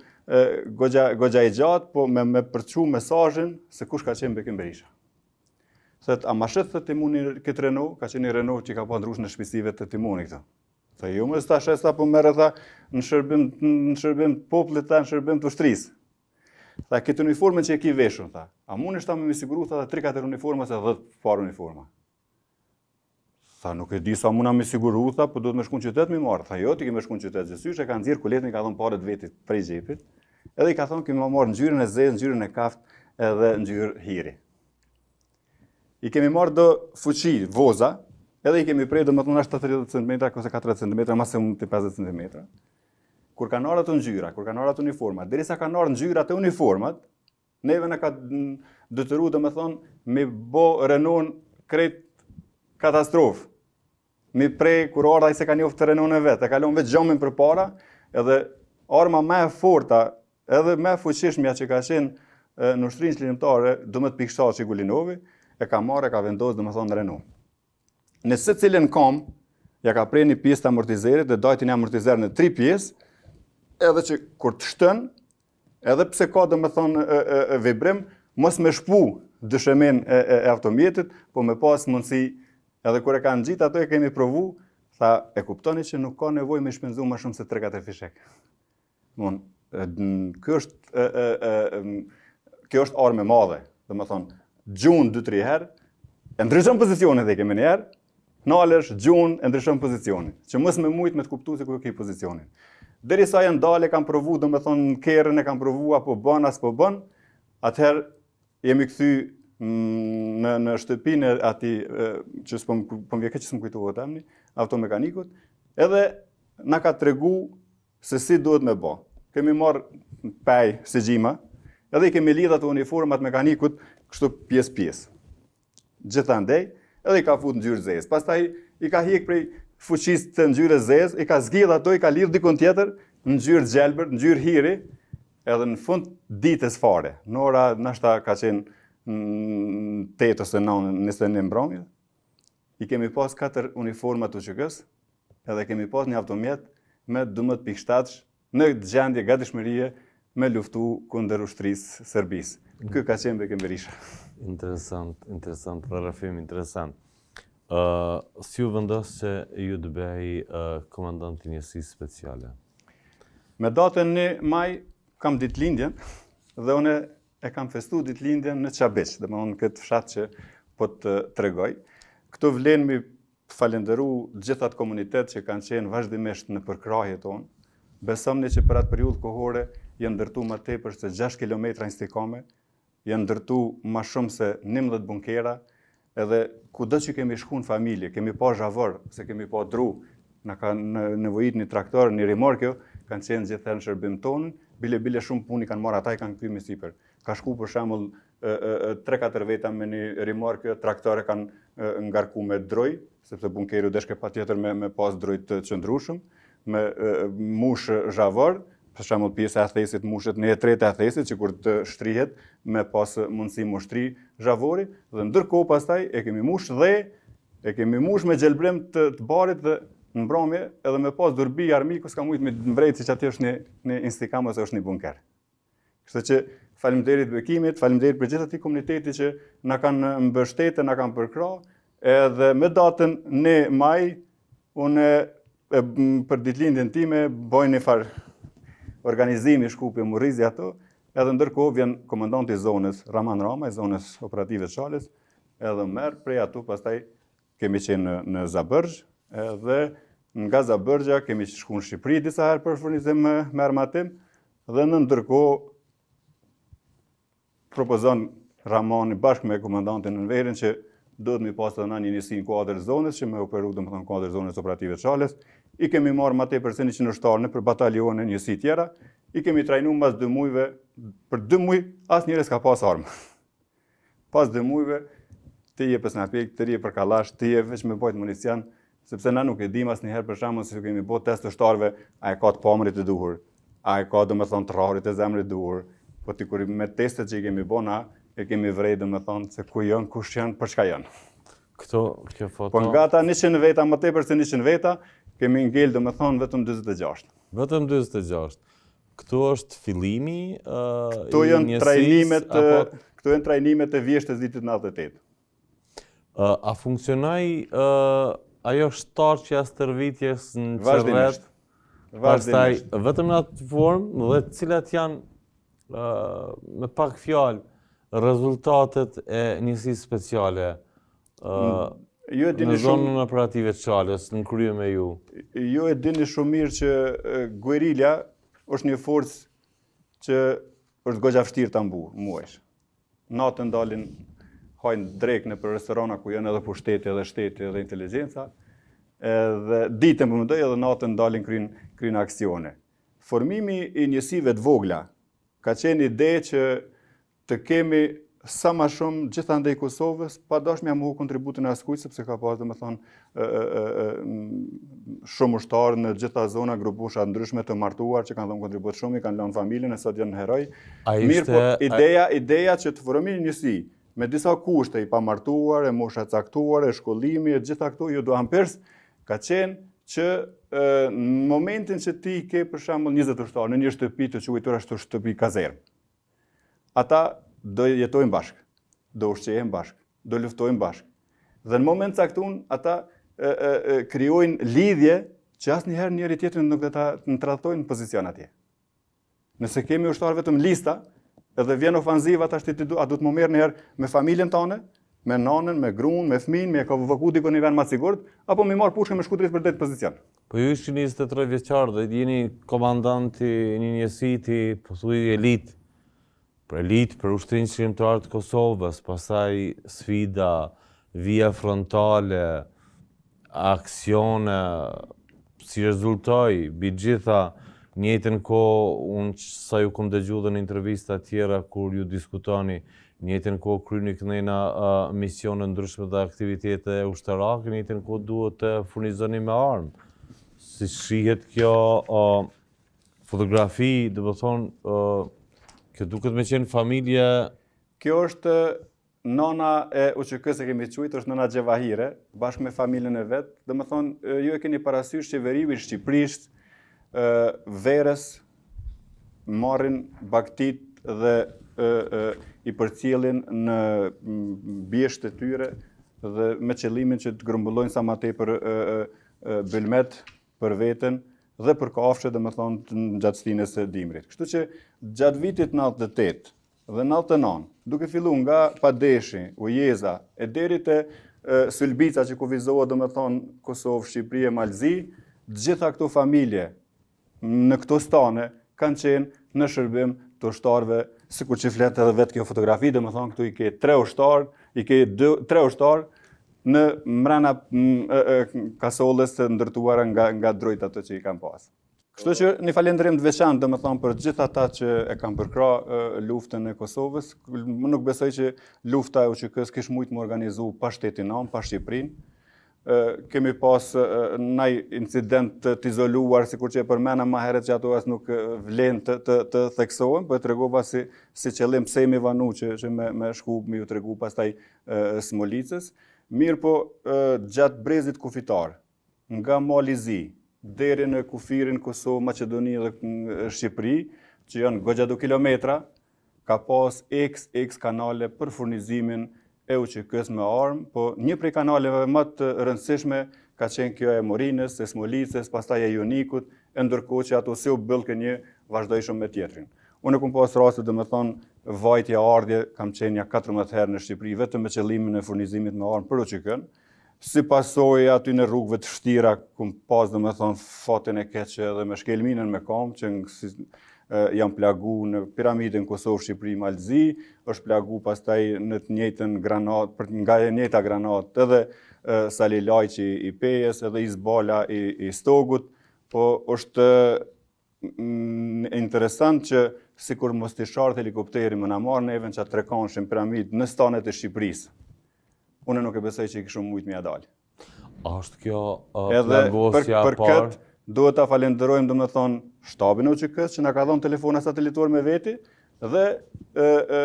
goxha goxha i gjatë, po me me përçu mesazhin se kush ka qenë Bekim Berisha. Thot a ma shet thot ti mu këtë Renault, ka qenë Renault që ka pa ndrush në shpisive të Timuni këta. Tha jo more s'ta shes a po merr tha në shërbim në shërbim të popullit tha në shërbim të ushtrisë. Tha, këtë uniformën që e ki veshën, tha. A mundesh tha me m'i siguru, tha, dhe 3-4 uniforma a 10 parë uniforma. Tha, nuk e di sa mundna me i siguru, tha, por po duhet me shku n'qytet me i marrë. Tha, jo, ti ki me shku n'qytet gjithqysh, e ka nxjerrë kuletën, ia ka dhonë paret e vetit prej xhepit. Edhe i ka thonë, ke me marrë ngjyrën e zezë, ngjyrën e kaft, edhe ngjyrë hiri. I kemi marrë do fuçi, voza, edhe i kemi pre domethonë nga 70 cm, ose 40 cm, ma së shumti 50 cm. Kur kanë ardhur ato ngjyra, kur kanë ardhur ato uniforma, derisa kanë ardhur ngjyrat e uniformat, neve na ka detyruar domethënë me bë Renon krejt katastrofë. Me pre, kur erdh ai s'e ka njoftë Renon e vet, e ka lon vetëm xhamin përpara, edhe arma ma e forta, edhe ma e fuqishmja që ka qenë në Ushtrinë Çlirimtare, domethonë pikërisht qaj Gulinovi, e ka marrë, e ka vendosë, domethonë Renon. në secilën kom, ja ka pre një pjesë të amortizerit dhe dajti një amortizer në tri pjesë, edhe që kur të shtën, edhe pse ka domethonë e, e, e, vibrim, mos me shpu dyshemen e, e, e automjetit, po me pas mundësi, edhe kur e ka ngjitë, ato e kemi provu, tha, e kuptoni që nuk ka nevojë me i shpenzu ma shumë se 3-4 fishek. Mon, kjo është kjo është armë e madhe. Domethonë, gjun 2-3 herë, e ndryshon pozicionin edhe një herë, nalesh, gjun, e ndryshon pozicionin. Që mos me mujt me të kuptu se ku ke pozicionin. Derisa janë dalë, kanë provu, domethonë, kerrin e kanë provu a po bon a s'po bon, atëherë jemi kthy mm, në në shtëpinë e atij që s'po po m'vjen keq s'm kujtohet emni, automekanikut, edhe na ka tregu Se si duhet me bo. Kemi marrë pej sixhima, edhe i kemi lidhë ato uniformat e mekanikut, kështu pjesë pjesë. Gjithandej, edhe i ka fut në ngjyrë të zezë. Pastaj, i ka hjek prej fuçisë të ngjyrës së zezë, i ka zgjidhë ato, i ka lidhë dikun tjetër, ngjyrë gjelbër, ngjyrë hiri, edhe në fund të ditës fare. N'ora, nashta ka qenë në tetë ose nëntë në mbromje, I kemi pas 4 uniforma të UÇK-së, edhe kemi pas një automjet me 12 pikë shtatësh në gjendje gatishmërie me luftu kundër ushtrisë Serbisë. Ky ka qenë Bekim Berisha. Interesant, interesant, dhe rrëfim interesant. Uh, si u vendos që ju të bëheni uh, komandant i njësisë speciale? Me datën një maj kam ditëlindjen dhe unë e kam festu ditëlindjen në Qabiq, dhe mu në këtë fshat që po të tregoj. Këtu vlenë me falënderu gjithë atë komunitet që kanë qenë vazhdimisht në përkrahje tonë. Besomni që për atë periudhë kohore janë ndërtu ma tepër se 6 km istikame, janë ndërtu ma shumë se 11 bunkera, Edhe kudo që kemi shku në familje, kemi pa zhavorr, se kemi pa dru, na u ka nevojit një traktor, një rimorkio, kanë qenë gjithherë në shërbim tonë, bile bile shumë punë i kanë marrë ata i kanë kry me sipër. Ka shku për shembull 3-4 veta me një rimorkio, traktor e kanë ngarku me drunj, sepse bunkeri u deshke patjetër me, me pas drunj të qëndrushëm, me e, mush zhavorr, për shembull pjesa e thesit mushet një e treta e thesit që kur të shtrihet me pas mundësi m'u shtri zhavorri dhe ndërkohë pastaj e kemi mush dhe e kemi mush me gjelbërim të, të barit dhe në mbrëmje edhe me pas durbi armiku s'ka mujtë me vrejt se që aty është një, një istikam ose është një bunker. Kështu që faleminderit Bekimit, faleminderit për gjithë atij komuniteti që na kanë mbështetë, na kanë përkrah, edhe me datën një maj unë për ditëlindjen time boj një farë organizimi Shqipe, Murrizi ato, edhe ndërkohë vjen komandanti i zonës Rrahman Rama, i zonës operative të Shalës, edhe merr prej aty pastaj Kemi qenë në Zabërgj dhe nga Zabërgji kemi shku në Shqipëri disa herë për furnizim me armatim dhe në ndërkohë propozon Rrahmani bashkë me komandantin në verin që duhet me pasë na një njësi në kuadër të zonës që me operu domethonë në kuadër të zonës operative të Shalës. I kemi marrë ma tepër se njëqind ushtarë nëpër batalione e njësi tjera, i kemi trajnu mas dy mujve, për dy muj asnjëri s'ka pasë armë. Pas dy mujve, ti je për snajper, ti je për kalash, ti je veç me bajt municion, sepse na nuk e dim asnjëherë për shembull se s'i kemi bo test ushtarëve, a e ka të pamurit e duhur, a e ka domethonë të rrahurit e zemrës të duhur, po dikur me testet që i kemi bo na, e kemi vrejt domethonë se ku janë, kush janë, për çka janë. Këto, kjo foto... Po nga ata 100 veta, më tepër se 100 veta, kemi ngelë domethonë vetëm 26. Vetëm 26. Këtu është fillimi këtu janë njësisë, trajnimet, apo... Këtu janë trajnimet e vjeshtës vitit në atë A funksionoi ajo strategjia e stërvitjes në qërret? Vazhdimisht. Vetëm në atë formë dhe cilat janë me pak fjalë rezultatet e njësisë speciale Ju e dini shumë... Në zonën operative të UÇK-së, në krye me ju. Ju e dini shumë mirë që guerilla është një forcë që është goxha vështirë ta mbu, mujsh. Natën dalin hajnë drekë nëpër restorana ku janë edhe pushteti, edhe shteti, edhe inteligjenca, edhe ditën po mendoj, edhe natën dalin kryjnë aksione. Formimi i njësive të vogla, ka qenë ide që Të kemi sa ma shumë gjithandej Kosovës, pa dash me ia mohu kontributin e askujt, sepse ka pas domethënë shumë ushtarë në gjitha zonat, grupmosha ndryshme të martuar, që kanë dhënë kontribut shumë, i kanë lanë familjen e sot janë heronj. Mirëpo, ideja, ideja që të formojmë një njësi, me disa kushte i pamartuar, e mosha caktuar, e shkollimi, e gjitha këto, ju duham pers, ka qenë që në momentin që ti ke për shembull 20 ushtarë, në një shtëpi të quajtur ashtu shtëpi kazermë, Ata do jetojnë bashkë, do ushqehen bashkë, do luftojnë bashkë. Dhe në moment të caktun, ata krijojnë lidhje që asnjëherë njëri-tjetrin nuk do ta tradhtojnë në pozicion atje. Nëse kemi ushtarë vetëm në lista, edhe vjen ofensiva tash ti a duhet me u marr një herë me familjen tande, me nanën, me gruan, me fëmin, me i evaku diku në vend më sigurt, apo me marr pushkën me shku drejtpërdrejt në pozicion. Po ju ishit njëzet e tre vjeçar dhe jeni komandant i një njësiti pothuaj po elit, për elit, për Ushtrinë Çlirimtare të Kosovës, pastaj sfida, vija frontale, aksione, si rezultoi, mbi të gjitha, njëjtën kohë, unë sa ju kom dëgju dhe në intervista tjera, kur ju diskutoni, Në njëjtën kohë kryeni këndena misione ndryshme dhe aktivitete ushtarake, në njëjtën kohë duhet të furnizoni me armë. Si shihet kjo fotografi, domethënë, kjo duket me qenë familje... Kjo është nana e UÇK-së e kemi qujtë, është nana Xhevahire, bashkë me familjen e vet, domethënë, ju e keni parasysh që veriu i Shqipërisë, verës, marrin bagëtitë dhe i përcjellin në bjeshkët e tyre dhe me qëllimin që të grumbullojnë sa ma tepër bylmet për veten dhe për kafshët domethënë gjatë stinës së dimrit. Kështu që gjatë vitit 98 dhe 99, duke fillu nga Padeshi, Ujeza, e deri te Sylbica që kufizohet domethënë Kosovë, Shqipëri e Mal i Zi, gjitha këto familje në këto stane kanë qenë në shërbim të ushtarëve, sikur që flet edhe vetë kjo fotografi, domethënë këtu i ke tre ushtarë, i ke dy tre ushtarë mrena kasolles të ndërtuara nga nga drujt ato që i kanë pas. Kështu që një falendrim të veçantë domethënë për gjithë ata që e kanë përkrah luftën e Kosovës, më nuk besoj që lufta e UÇK-së kish mujt m'u organizu pa shtetin amë, pa Shqipërinë. kemi pas naj incident të izoluar, sikur që e përmena ma heret që ato as nuk vlen të theksohen, po e tregova si qëllim pse u vanu që me shku, me ju tregu pastaj Smolicës. Mirëpo, gjatë brezit kufitar, nga Mali i Zi, deri në kufirin Kosovë, Maqedoni dhe Shqipëri, që janë goxha do kilometra, Ka pas iks iks kanale për furnizimin e UÇK-së me armë, po një prej kanaleve ma të rëndësishme ka qenë kjo e Morinës, e Smolicës, pastaj e Junikut, e ndërkohë që ato si u mbyllke një vazhdojshëm me tjetrin. Unë kom pas raste domethonë vajtje ardhje, kam qenë nja katërmbëdhjetë herë në Shqipëri vetëm me qëllimin e furnizimit me armë për UÇK-në, Si pasojë atyne rrugëve të vështira, kum pas domethonë fatin e keqe edhe me shkel minën me kamë, që në si, jam plagu në piramidën Kosovë, Shqipëri, Mal i Zi, është plagu pastaj në të njëjtën granatë, pra nga e njëjta granatë edhe e, Sali Lajçi i Pejës, edhe Isë Bala i, i Istogut, po është interesant që sikur mos t'ish ardh helikopteri me na marrë neve në atë trekëndëshin piramidë në stanet e Shqipërisë. Unë nuk e besoj që i kishum mujt me ia dalë. A është kjo uh, Edhe për, për këtë duhet të falenderojmë domethonë shtabin e UÇK-së që na ka dhonë telefona satelitor me veti dhe e, e,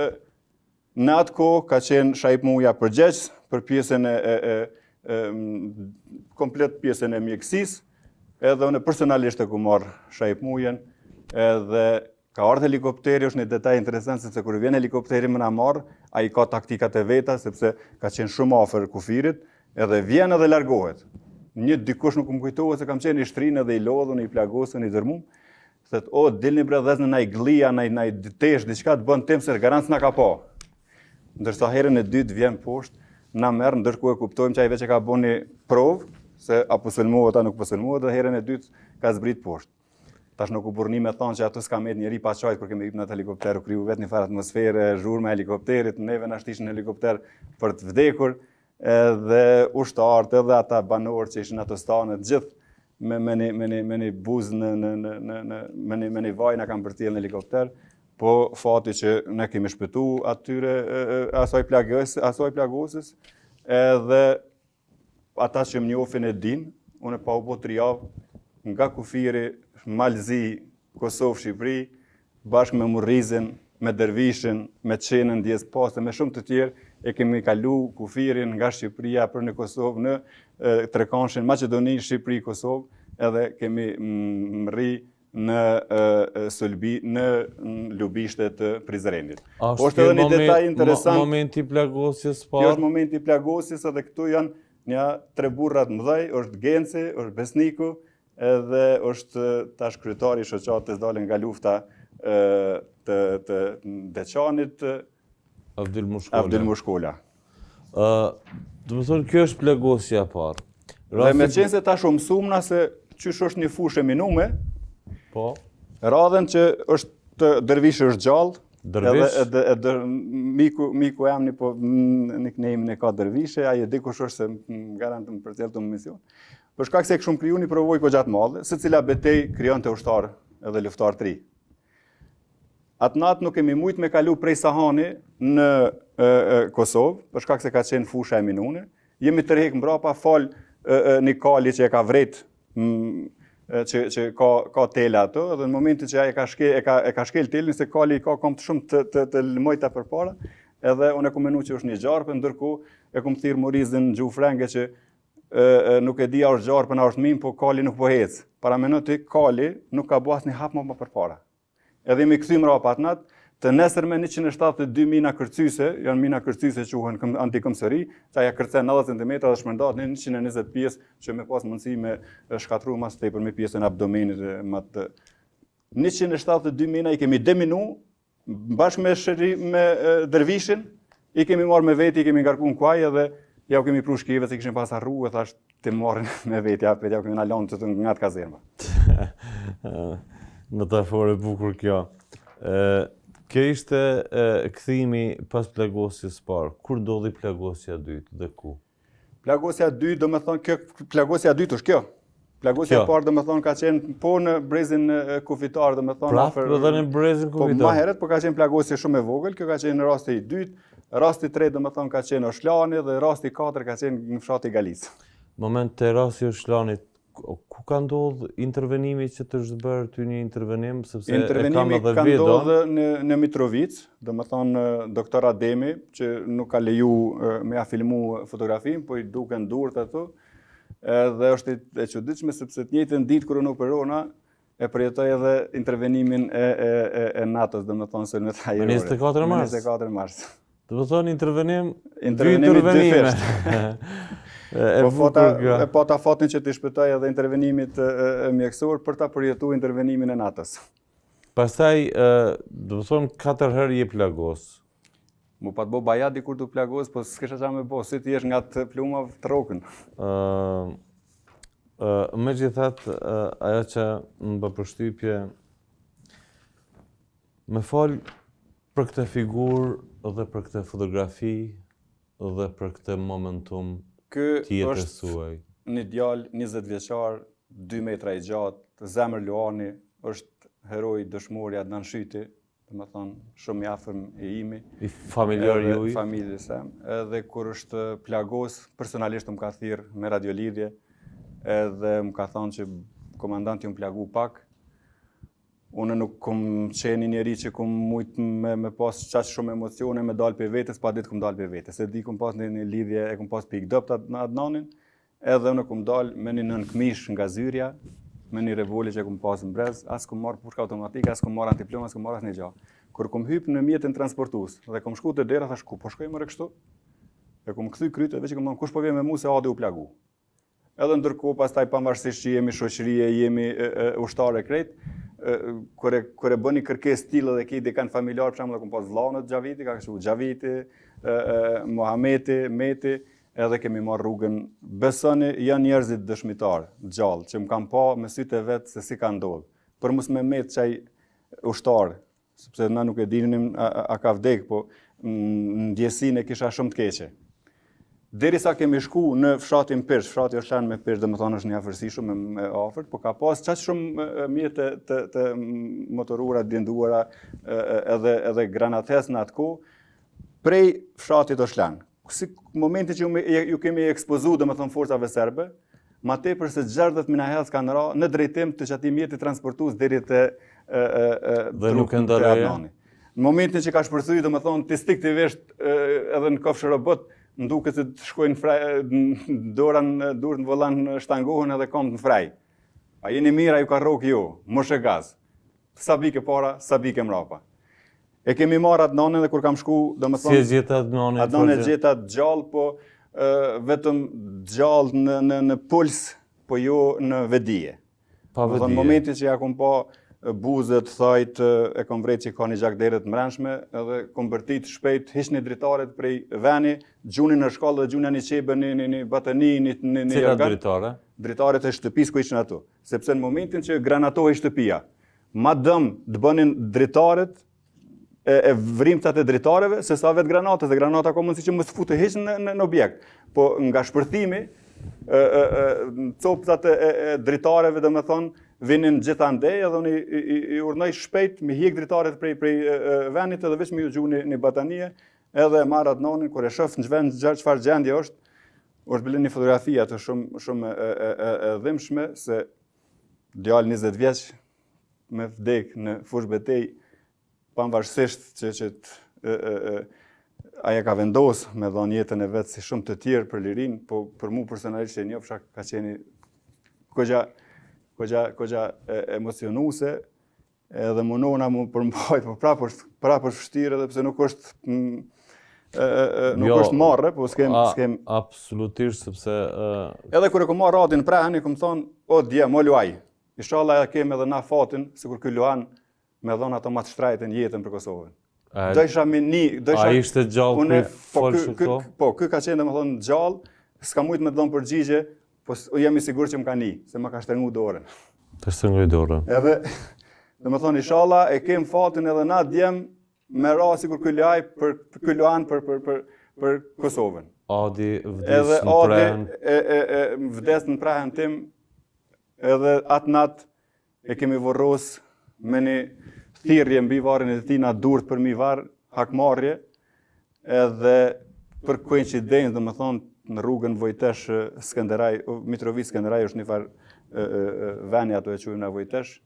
Në atë kohë ka qenë Shaip Muja përgjegjës për pjesën e, e, e, e komplet pjesën e mjekësisë, edhe unë personalisht e kum marrë Shaip Mujen, edhe ka ardhë helikopteri, është një detaj interesant, sepse kur vjen helikopteri me na marrë, ai ka taktikat e veta, sepse ka qenë shumë afër kufirit, edhe vjen edhe largohet. Një dikush nuk më kujtohet se kam qenë i shtrinë edhe i lodhun, i plagosun, i dërmum, Thotë, o, dilni bre dhezni naj gja, naj, naj desh, diçka të bon tym, se garant s'na ka pa. Ndërsa herën e dytë vjen poshtë, na merr ndërkohë e kuptojmë që ai veç e ka bo një provë se a po sulmohet apo nuk po sulmohet dhe herën e dytë ka zbrit poshtë. Tash nuk u burrni me thon që aty s'ka met njeri pa kajt kur kemi hyp në atë helikopter u kriju vetë një farë atmosfere, zhurma e helikopterit, neve na shtishin në helikopter për të vdekur. edhe ushtarët, edhe ata banorë që ishin ato stane, gjithë me me një me një me një buzë në në në në në me një me një vaj na kanë përcjellë në helikopter, po fati që ne kemi shpëtu atyre asoj plagës, asoj plagosjes, edhe ata që më njofin e din, unë pa u bë tri javë nga kufiri Mal i Zi, Kosovë, Shqipëri, Bashkë me Murrizin, me Dervishin, me Cenën, Diez Paz dhe me shumë të tjerë, e kemi kalu kufirin nga Shqipëria për në Kosovë, në trekanshin Maqedoni, Shqipëri, Kosovë, edhe kemi mrri në Sulbi, në Lubizhdë të Prizrenit. A po është edhe një detaj interesant... momenti i plagosjes parë? Kjo është momenti i plagosjes edhe këtu janë nja tre burra t'mëdhej, është Genci, është Besniku, Edhe është tash kryetari i shoqatës dalë nga lufta të të Deçanit Avdyl Mushkolaj. Avdyl Mushkolaj. Ë, do me thonë kjo është plagosja e parë. Dhe meqenëse tash u mësuam se qysh është një fushë e minume, po. Radhën që është te Dervishi, është gjallë Dervishi. Edhe edhe miku miku jem në po nickname-in e ka Dervish, e ai e di kush është se garant e përcjell këtë emision. Për shkak se kishum kriju ni përvojë goxha të madhe, secila betejë krijonte ushtar edhe luftëtar të ri. Atë natë nuk kemi mujt me kalu prej Cahani në e, e, Kosovë, për shkak se ka qenë fusha e minume. Jemi tërhek mbrapa falë e, e, një kali që e ka vrejt që që ka ka tela ato dhe në momentin që ai e ka shkel e ka e ka shkel telin se kali i ka komt shumë të të, të lmojta përpara edhe unë e kam menu që është një gjarpë ndërkohë e kam thirr Murrizin në gjuhë frënge që e, nuk e di a është gjarpër a është minë, po kali nuk po hecë. Parameno ti, kali nuk ka bo asnjë hap më më përpara. Edhe jem kthy mrapa atë natë, të nesërmen 172 mina kërcyese, janë mina kërcyese që quhen këm, antikëmsëri, që ajo kërcen 90 cm dhe shpërndahet në 120 pjesë që me pas mundësi me shkatru ma së tepërmi pjesën e abdomenit e matë. 172 mina i kemi deminu, Bashkë me, me Dervishin, i kemi marrë me veti, i kemi ngarku në kuaj edhe jau kemi pru shkjeve, se kishim pas harru e thash t'i marrin me veti, ja, jau kemi na lon te te nga te kazerma. Metaforë e bukur kjo. Kjo ishte kthimi pas plagosjes së parë. Kur ndodhi plagosja e dytë dhe ku? Plagosja e dytë, do me thonë, kjo, plagosja e dytë është kjo. Plagosja e parë, do me thonë, ka qenë po në brezin kufitar, do me thonë... Prapë dhe në brezin po, kufitar. Po, ma heret, po ka qenë plagosje shumë e vogël, kjo ka qenë rasti i dytë, rasti i tretë, do me thonë, ka qenë Oshlani, dhe rasti i katër ka qenë në fshatin Galicë. Moment, te rasti i Oshlanit, Ku ka ndodhë intervenimi që të është bërë ty një intervenim, sepse e kam edhe videon? Intervenimi ka ndodhë në Mitrovicë, domethonë doktor Ademi, që nuk ka leju me ja filmu fotografinë, po i duken durtë këtu, edhe është e çuditshme, sepse të njëjtën ditë kur unë operona, e përjetoj edhe intervenimin e, e, e, e NATO-s, domethonë sulmet ajrore. Në 24 mars? Në 24 mars. Domethonë intervenim, intervenim dy intervenime. e pata, e pata fatin që t'i shpëtoj edhe intervenimit e, e, mjekësor për ta përjetu intervenimin e NATO-s. Pastaj, e, domethonë, katër herë je plagos, Mu pat bo bajat tu u plagos, po s'kesha ça me bo, si t'jesh ngat plumave t'rokin. megjithatë, ajo që më bë përshtypje, më fal për këtë figurë dhe për këtë fotografi dhe për këtë momentum të jetës suaj. Ky është një djalë, 20 vjeçar, 2 metra i gjatë, zemër luani, është heroi, dëshmori Adnan Shyti, domethonë, shumë i afërm i imi. Familjar i juaji? I familjes sem, edhe kur është plagos, personalisht më ka thirrë me radiolidhje, edhe më ka thonë që komandant, u m plagu pak, unë nuk kom qenë njeri që kom mujt me, me pas çaq shumë emocione, me dalë pej vetes, po atë ditë kom dalë pej vetes, e di kom pas një, një lidhje, e kom pas pikë t'dobët Adnanin, Edhe unë kum dal me një nënkëmishë nga zyrja, me një revole që kum pas në brez, as kum marr pushkë automatike, as kum marr antiplumb, as kum marr asnjë gjë. Kur kum hyp në mjetin transportues dhe kum shku te dera thash ku po shkoj more kështu? E kum kthy kryt e veç kum thënë kush po vjen me mua se Adi u plagu. Edhe ndërkohë pastaj pavarësisht që jemi shoqëri e jemi ushtarë krejt, kur e kur e bën një kërkesë të tillë dhe ki kënd familjar për shembull kum pas vllanë Xhavitin, ka kështu Xhaviti, Muhameti, Meti, edhe kemi marrë rrugën, besoni, janë njerëzit dëshmitarë t'gjallë, që m'kanë pa me sytë e vet se si ka ndodhë, për mos me metë qaj ushtar, sepse na nuk e dinim a, a, a ka vdekë, po ndjesinë e kisha shumë të keqe. Derisa kemi shku në fshatin Pirq, fshati Zhilivodë me Pirq, domethonë është një afërsi shumë e afërt, po ka pas çaq shumë mjete të, të, të motorizuara, blinduara, edhe, edhe granatës n'atak, prej fshatit është lanë. Qysh momentin që ju kemi ekspozu, domethonë forcave serbe, ma tepër se 60 minahedhës kanë ra në drejtim të qatij mjeti transportus deri te trupi, te Adnani. Në momentin që ka shpërthy, domethonë, instinktivisht edhe në kofsh robot, nëse duhet të shkojnë n'fren, dora, durtë n'volan shtangohen edhe komtë në fren. A jeni mirë, a ju ka rrok, jo, mëshoj gaz. Sa bike para, sa bike mrapa. E kemi marrë Adnanin dhe kur kam shku, domethonë... Si e gjete Adnanin? Adnanin e gjeta gjallë, po vetëm gjallë në, në, në puls, po jo në vetëdije. Pa vetëdije. Në momentin që ja kom pa buzët, thajt, e kom vrejt që ka një gjakderdhje t'mrenshme, edhe kom bërtit shpejt, hiqni dritaret prej veni, gjuni në shkallë dhe gjuni një qebe, një, një, një batani, një, një, një Cila dritare? Dritaret e shtëpis ku ishën ato. Sepse në momentin që granatohej shtëpia, Ma dëm të bënin dritaret e, e grimcat e dritareve, se sa vetë granata, se granata ka mundësi që mos futej hiç në, në, në objekt. Po nga shpërthimi, e, e, e, copëtat e, e, dritareve domethonë, vinin gjithandej, edhe unë i, i, i urdhnoj shpejt, me i hjek dritaret prej, prej e, e, venit edhe veç me ju gjujt një, një batanije, edhe marr Adnanin, kur e shof në çfar, çfar çfarë gjendje është, është bile një fotografi shumë, shumë e, e, e, e dhimshme, se Djalë 20 vjeç me vdek në fush betej, pavarësisht që që vet ai e ka vendos me dhon jetën e vetë si shumë të tjerë për lirinë, po për mu personalisht që e njofsha ka qenë koxha, koxha, koxha emocionuse, Edhe munohna me u përmbajt, po prapë është, prapë është vështirë edhe pse nuk është mm, nuk jo, është marre, po s'kem... A, s'kem... Absolutisht, sepse... Edhe kur e kom marrë Adin n'prehën, i kom thonë, o djem, o luaj. Ishalla e kemë edhe na fatin, sikur ky luan, me dhonë ato ma të shtrejtën jetën për Kosovën. Dojsha me ni, dojsha... A ishte gjallë kur po folshe këto? Po, ky ka qenë domethonë gjallë, s'ka mujtë me të dhonë përgjigje, po jam i sigurt që më ka ni, se ma ka shtërngu dorën. Të shtërngoi dorën. Edhe, domethonë, ishala, e kemë fatin edhe na djem me ra sikur ky luaj për ky luan për, për, për, për Kosovën. Adi vdes në prehen. Edhe Adi vdes në prehen tim, edhe atë natë, E kemi vorros me një thirrje mbi varrin e tij na durt përmi varr hakmarrje edhe për koincidencë, domethonë në rrugën Vojtesh Skënderaj, Mitrovicë Skënderaj është një far veni aty e quajmë na Vojtesh,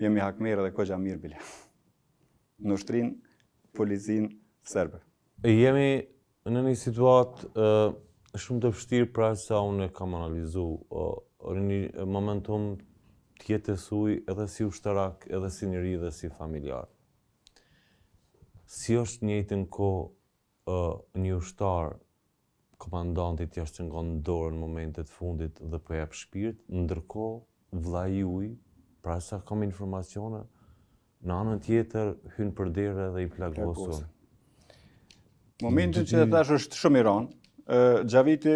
jemi hakmerr edhe koxha mirë bile. Në ushtrinë, policinë serbe. Jemi Në një situatë shumë të vështirë për sa unë e kam analizu, në një momentum të jetës suj edhe si ushtarak, edhe si njeri dhe si familjar. Si është njëjtën kohë një ushtar komandantit t'ia shtrëngon dorën në momentet e fundit dhe po jep shpirt, ndërkohë vllai juj, për sa kam informacione, Në anën tjetër, hyn për derë edhe i plagosur. Momenti që e thash është shumë i ranë, Xhaviti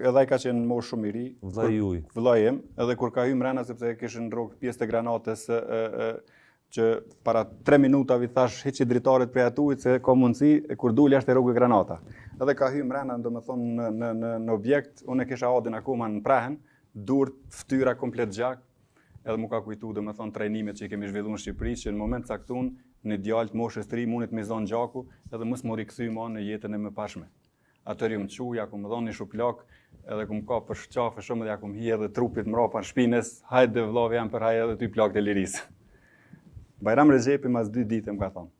edhe ai ka qenë moshë shumë i ri. Vëllai i juj. Vëllai im, edhe kur ka hyrë mrena sepse e kishin rrok pjesë të granatës ë ë që para 3 minutave thash hiqu dritares prej atuhit se ka mundësi e kur doli jashtë e rroku granata. Edhe ka hyrë mrena domethënë në në në në objekt, unë e kisha Adin akoma në prehen, durt, fytyra komplet gjak, edhe m'u ka kujtu domethonë trajnimet që i kemi zhvillu në Shqipëri, që në moment t'caktun një djalë të moshës të ri mundet me e zonë gjaku edhe mos m'u rikthy ma në jetën e mëparshme. Atëherë jom çu, ja kom dhonë një shuplak, edhe e kom kap përqafe shumë dhe ja kom hi edhe trupit mrapa në shpinë, hajde vllavi jem po hajt edhe ty plagët e lirisë. Bajram Rexhepi mas dy ditë më ka thonë,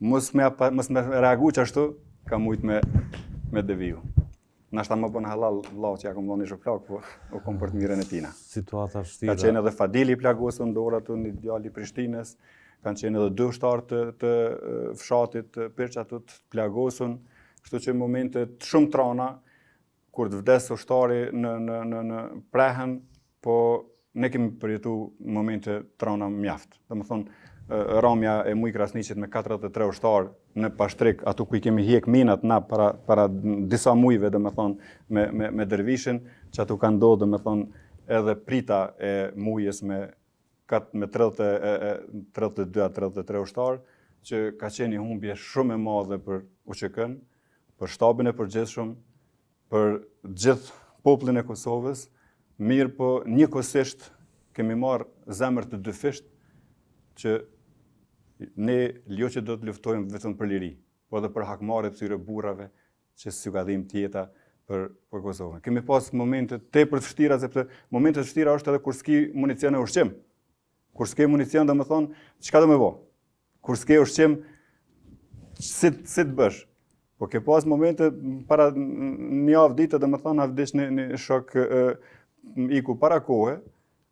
Mos me mos me reagu qashtu, ka mujt me me deviju. Ndoshta më bën hallall vllau që ja kam dhënë shuplak, po e kam për të mirën e tina. Situata të vështira. Ka qenë edhe Fadili i plagosur në dorë aty një djalë i Prishtinës, kanë qenë edhe dy ushtarë të, të fshatit të Pirçatut të plagosur, kështu që momente shumë t'rana, Kur të vdes ushtari në, në, në, në prehen, po ne kemi përjetu momente të rana mjaftë. Domethonë, ramja e Mujë Krasniqit me 43 ushtarë në Pashtrik, aty ku i kemi hjek minat na para, para disa mujve, domethonë, me, me, me Dervishin, që aty ka ndodhë, domethonë, edhe prita e Mujës me Kat me 30 e 32 a 33 ushtar që ka qenë një humbje shumë e madhe për UÇK-n, për shtabin e përgjithshëm, për gjithë popullin e Kosovës, mirëpo njëkohësisht kemi marrë zemër të dyfishtë që ne jo që do të luftojmë vetëm për liri, po dhe për hakmarrje të atyre burrave, që s'ju ka dhimbt jeta për, për Kosovën. Kemi pas momente tepër të vshtira, sepse momente të vshtira është edhe kur s'ke municion e ushqim. Kur s'ke municion domethonë, çka do me bo? Kur s'ke ushqim, si, si të bësh? Po kem pas momente para nja dy ditë domethonë, na vdiq një, një shok e, iku para kohë,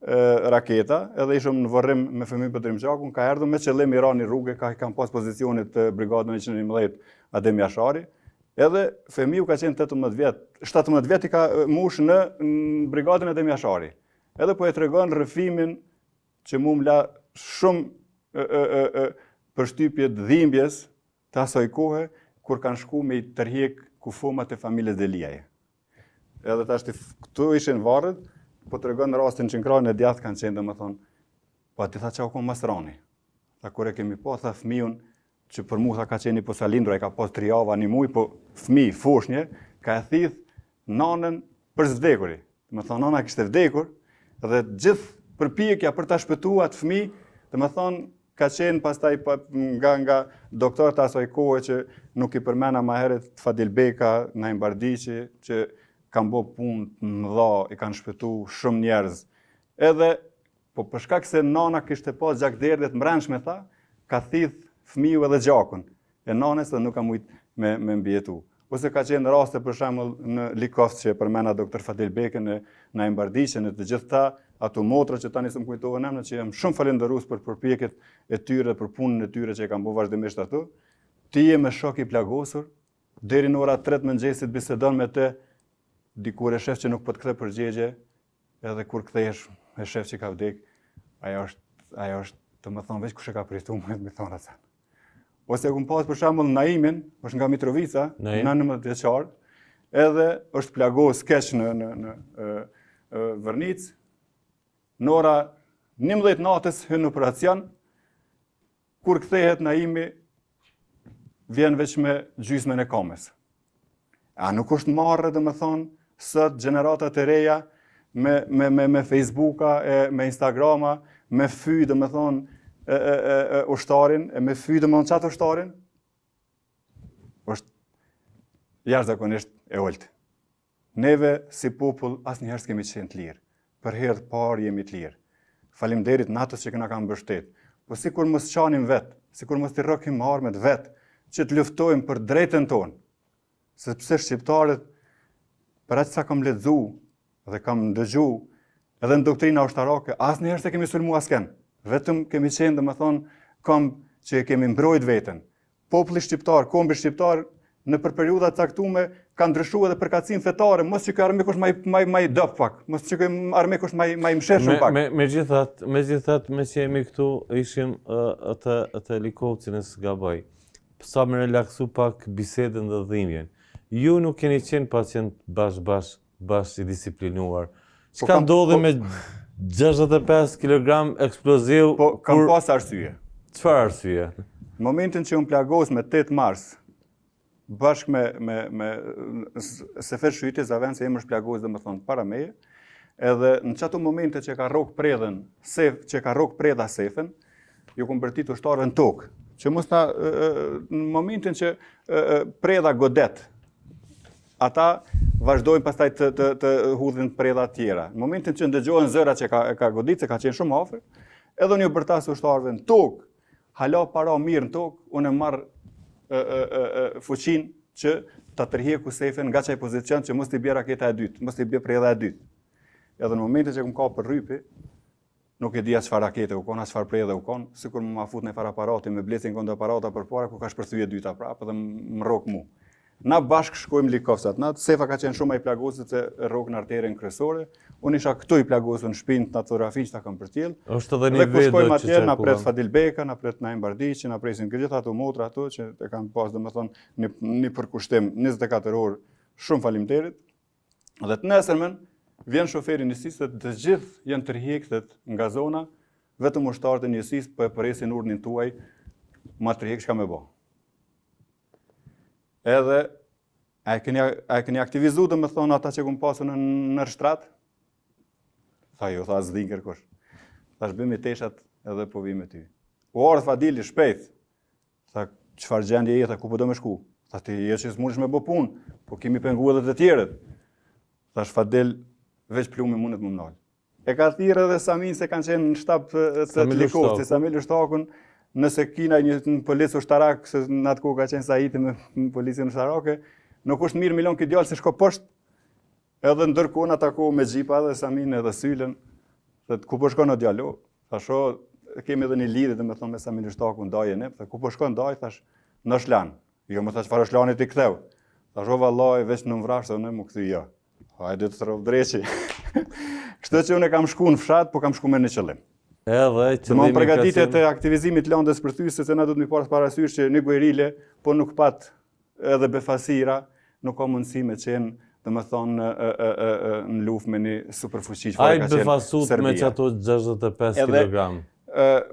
raketa, edhe ishëm në vorrim me Fehmi Përdrimçakun, kam erdhë me qëllim i ramë rrugë, ka i kem pas pozicionet te brigada 111 Adem Jashari, edhe Fehmiu ka qenë 18 vjetë, 17 vjetë i ka mush në brigadën Adem Jashari, edhe po e tregon rrëfimin që mu më la shumë përshtypje t'dhimbjes të asoj kohë, kur kanë shku me i tërhjek kufomat e familjes Deliaj. Edhe tashti këtu ishin varret, po tregon një rastin që në krahun e djathë kanë qenë domethonë, pa ti tha që aq u masakrun. Tha kur e kemi pa, tha fëmijun që për mu tha ka qenë i posalindur, i ka pas tri java një muj, po fëmi, foshnje, ka thith nanën për së vdekuri. Domethonë, nana kishte vdekur, dhe gjithë përpjekja për ta shpëtu atë fëmi, domethonë, Ka qenë pastaj pa, nga, nga doktorët e asaj kohe që nuk i përmena ma heret Fadil Beka, Naim Bardiçi, që kanë bo punë të mëdha, i kanë shpëtu shumë njerëz. Edhe, po për shkak se nana kishte pas gjakderdhje të mrendshme, tha, ka thith fmiu edhe gjakun. e nanës dhe nuk ka mujt me me mbijetu. Ose ka qenë raste për shembull në Likovc që përmenda doktor Fadil Bekën, Naim Bardiçin, të gjitha ato motra që tani s'm kujtohen emra që jam shumë falënderues për përpjekjet e tyre për punën e tyre që e kanë bërë vazhdimisht ato. Ti je me shok të plagosur deri në ora 3 të mëngjesit bisedon me të dikur e shef që nuk po t'kthen përgjigje Edhe kur kthehesh e shef që ka vdek, ajo është, ajo është, domethonë, veç kush e ka përjetu, domethonë atë. Ose e kum pasë për shembull Naimin, është nga Mitrovica, 19 vjeçar, edhe është plagos keq në, në, në e, e, Vërnicë, n'ora 11 të natës hyn në operacion, Kur kthehet Naimi, vjen veç me gjysmën e kamës. A nuk është marre domethonë sot gjeneratat e reja me, me, me, me Facebooka, e, me Instagrama, me fy domethonë e, e, e, e, ushtarin, e me fy domethonë qat ushtarin? është jashtëzakonisht e oltë. Neve si popull asnjëherë s'kemi qenë të lirë. Për herë të parë jemi të lirë. Faleminderit NATO-s që na ka mbështet. Po sikur mos t'u çonim vet, sikur mos t'i rrokshim armët vet, që të luftojmë për t'drejtën tonë. Sepse shqiptarët për aq sa kam lexu dhe kam ndëgju edhe në doktrina ushtarake, asnjëherë s'e kemi sulmu askënd. Vetëm kemi qenë, domethënë, kam që e kemi mbrojt veten. Populli shqiptar, kombi shqiptar nëpër periudha të caktume ka ndryshu edhe përkatësinë fetare, mos që armiku osht ma, ma, ma i dobët pak, mos që armiku osht ma, ma i mshirshëm pak. Me megjithatë, megjithatë meqë jemi këtu ishim te, te Likovci, nëse s'gaboj. Sa me relaksu pak bisedën dhe dhimbjen. Ju nuk keni qenë pacient bash bash Bash i disiplinuar. Po. Çka ndodhi me 65 kilogram eksploziv? Po kam pas arsye. Çfarë arsye? Në momentin që u plagosa me 8 mars, bashkë me, me, me s- Sefer Shyti, Zaven se emër është plagos domethonë para meje, edhe në qato momente që ka rrok predhen, sef, që ka rrok predha Sefën, ju kom bërtit ushtarëve në tokë, që mos ta, e, e, në momentin që e, e, predha godet, Ata vazhdojnë pastaj të të të hudhin predha të tjera. Në momentin që ndëgjohen zërat që ka ka godit se ka qenë shumë afër, edhe unë ju bërtas ushtarëve në tokë, hala pa ra mirë në tokë, unë e marr ë ë ë ë fuqinë që ta tërhjeki Sefën nga qaj pozicion që mos t'i bjerë raketa e dytë, mos t'i bjerë predha e dytë. Edhe në momentin që kum kap për rrypi, Nuk e di as çfarë rakete u kon, as çfarë predhe u kon, sikur m'ma fut n'far aparati, me blicin këndë aparatat përpara, ku ka shpërthy e dyta prapë dhe më rrok mu. Na bashkë shkojmë Likovc, at'na Sefa ka qenë shumë i plagosur se e rrok në arterien kryesore, unë isha këtu i plagosur në shpinë te ajo fotografi që ta kam përcjellë, dhe kur shkojmë atje, na pret Fadil Beka, na pret Naim Bardiqi, na presin gjithë ato motra ato që e kanë pas domethënë një përkushtim 24 orë, shumë faleminderit. Dhe të nesërmen, vjen shoferi i njësisë se të gjithë janë tërhjek, thotë, nga zona, vetëm ushtarët e njësisë po e presin urdhnin tuaj, m'u tërhjekë, çka me bo. Edhe, a e këni, a e këni aktivizu domethënë ata që kom pasë unë nër shtrat? Tha jo, tha s'di kërkush. Thashë bjemi teshat edhe po vi me ty. U ardh Fadili shpejt, Tha, çfarë gjendje je, tha, ku po do me shku? Tha, ti je që s'mundesh me bë punë, po kemi pengu edhe të tjerët. Thashë, Fadil, veç plumi mundet me m'nalë. E ka thirrë edhe Samin se kanë qenë në shtab të, të Likovcit, Sami Lushtakun, nëse kina një në polic ushtarak, se në atë kohë ka qenë Sahiti me në policinë ushtarake, nuk është mirë me e lan këtë djalë se shko poshtë, edhe ndërkohë na takojnë me xhipa edhe Samin edhe Sylen, dhe ku po shkon po djalë, Tash o, kemi edhe një lidhje domethënë me Sami Lushtakun dajë e nip, tha ku po shkon dajë, thash, në Gllanasellë, jo më thash farë shlanit, kthehu, thash, o valaj, veç n'më vrafsh ti edhe me më kthy, ja, hajde të rraftë dreqi, kështu që unë e kam shku në fshat, po kam shku me një qëllim. Edhe, që me përgatitje të aktivizimit të lëndës shpërthyese, se na duhet me i pasë parasysh që një guerile, po nuk pat Edhe befasina nuk ka mundësi me qenë domethënë në, në, në, në luft me një superfuqi që ka qenë Serbia. befasut me qato 65 Edhe, kg.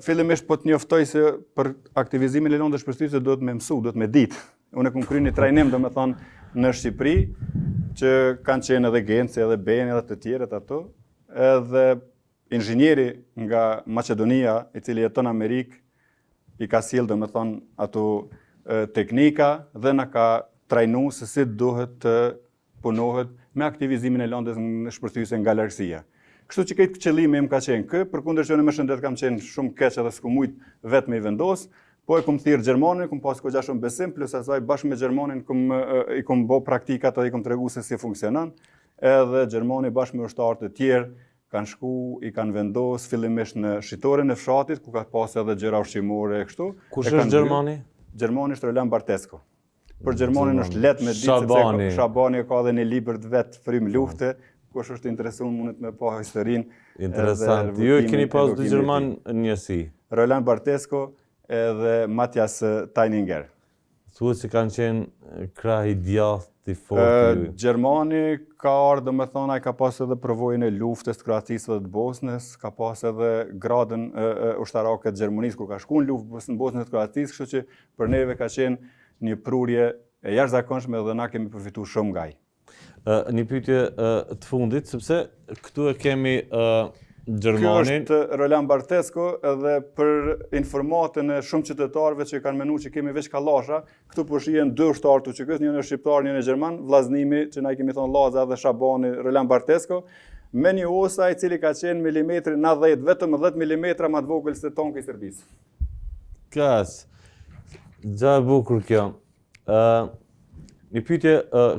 Fillimisht po të njoftoj se për aktivizimin e lëndës shpërthyese duhet me mësu, duhet me ditë. Unë e kom kry një trajnim domethënë në Shqipëri, që kanë qenë edhe Genci, edhe Beni, edhe të tjerët ato, edhe Inxhinieri nga Maqedonia, i cili jeton në Amerikë, i ka sjellë domethënë ato teknika dhe na ka trajnuar se si duhet të punohet me aktivizimin e lëndës shpërthyese nga largësia. Kështu që krejt qëllimi im ka qenë ky, përkundër që unë me shëndet kam qenë shumë keq edhe s'kom mujt vetë me i vendos, po e kom thirrë Gjermanin, kom pas goxha shumë besim, plus asaj bashkë me Gjermanin kom, i kom bo praktikat edhe i kom tregu se si funksionon, edhe Gjermani bashkë me ushtarë të tjerë, kanë shku, i kanë vendosë fillimisht në shitoren e fshatit, ku ka pasë edhe gjëra ushqimore e kështu. Kush është Gjermani? Gjermani është Roland Bartetzko. Për Gjermanin është lehtë me ditë, Shabani. se Shabani e ka dhe një libër të vetin Frymë lufte, kush është interesun mundet me pa historinë. Interesant, ju e kini pas dy gjermanë në njësi? Roland Bartetzko edhe Matjas Tajninger. Thuhet se ka qenë krah i djathtë i fortë i juaj. Gjermani ka ardhur, domethënë, ai ka pas edhe përvojën e luftës të Kroacisë dhe të Bosnës, ka pas edhe gradën ushtarake të Gjermanisë, kur ka shku në luftë të Bosnës dhe të Kroacisë, kështu që për neve ka qenë një prurje e jashtëzakonshme dhe na kemi përfitu shumë nga ai. Një pyetje të fundit, sepse këtu e kemi Gjermanin. Ky është Roland Bartetzko dhe për informatën e shumë qytetarëve që kanë menu që kemi veç kallasha, këtu po shihen dy ushtarë të UÇK-së, njëri është shqiptar, njëri është gjerman, vllaznimi që na i kemi thënë, Laza dhe Shabani, Roland Bartetzko, me një osa i cili ka qenë milimetri 90, vetëm 10 milimetra më të vogël se tanki i Serbisë. Kas. Gja e bukur kjo. Ë Një pyetje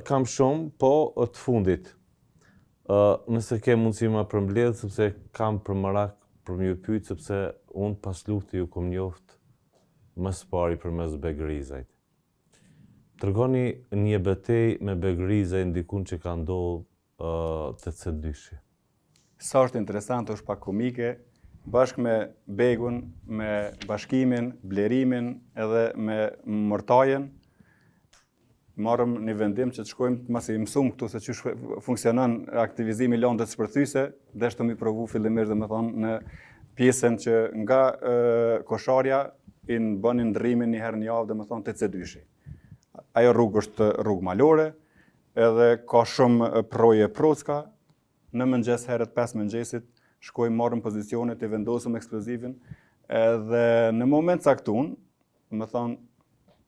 kam shumë, po të fundit. Ë nëse ke mundësi ma përmbledh sepse kam për merak për me ju pyt sepse un pas luftës ju kam njoft ma së pari përmes Begrizajt. Tregoni një betejë me Begrizajn diku që ka ndodhur TC dyshi. Sa është interesante, është pak komike, bashkë me Begun, me Bashkimin, Blerimin edhe me mortajën, marrëm një vendim që të shkojmë të, masi mësum këtu se që funksionon aktivizimi lëndës shpërthyse, deshtëm me i provu fillimisht domethënë në pjesën që nga Kosharja i bënin ndërrimin një herë në javë domethënë TC dyshi. Ajo rrugë është rrugë malore, Edhe ka shumë prroje, prrocka, në mëngjes herët 5 mëngjesit, shkojmë marrëm pozicionet, i vendosëm eksplozivin, edhe në moment t'caktun, domethënë,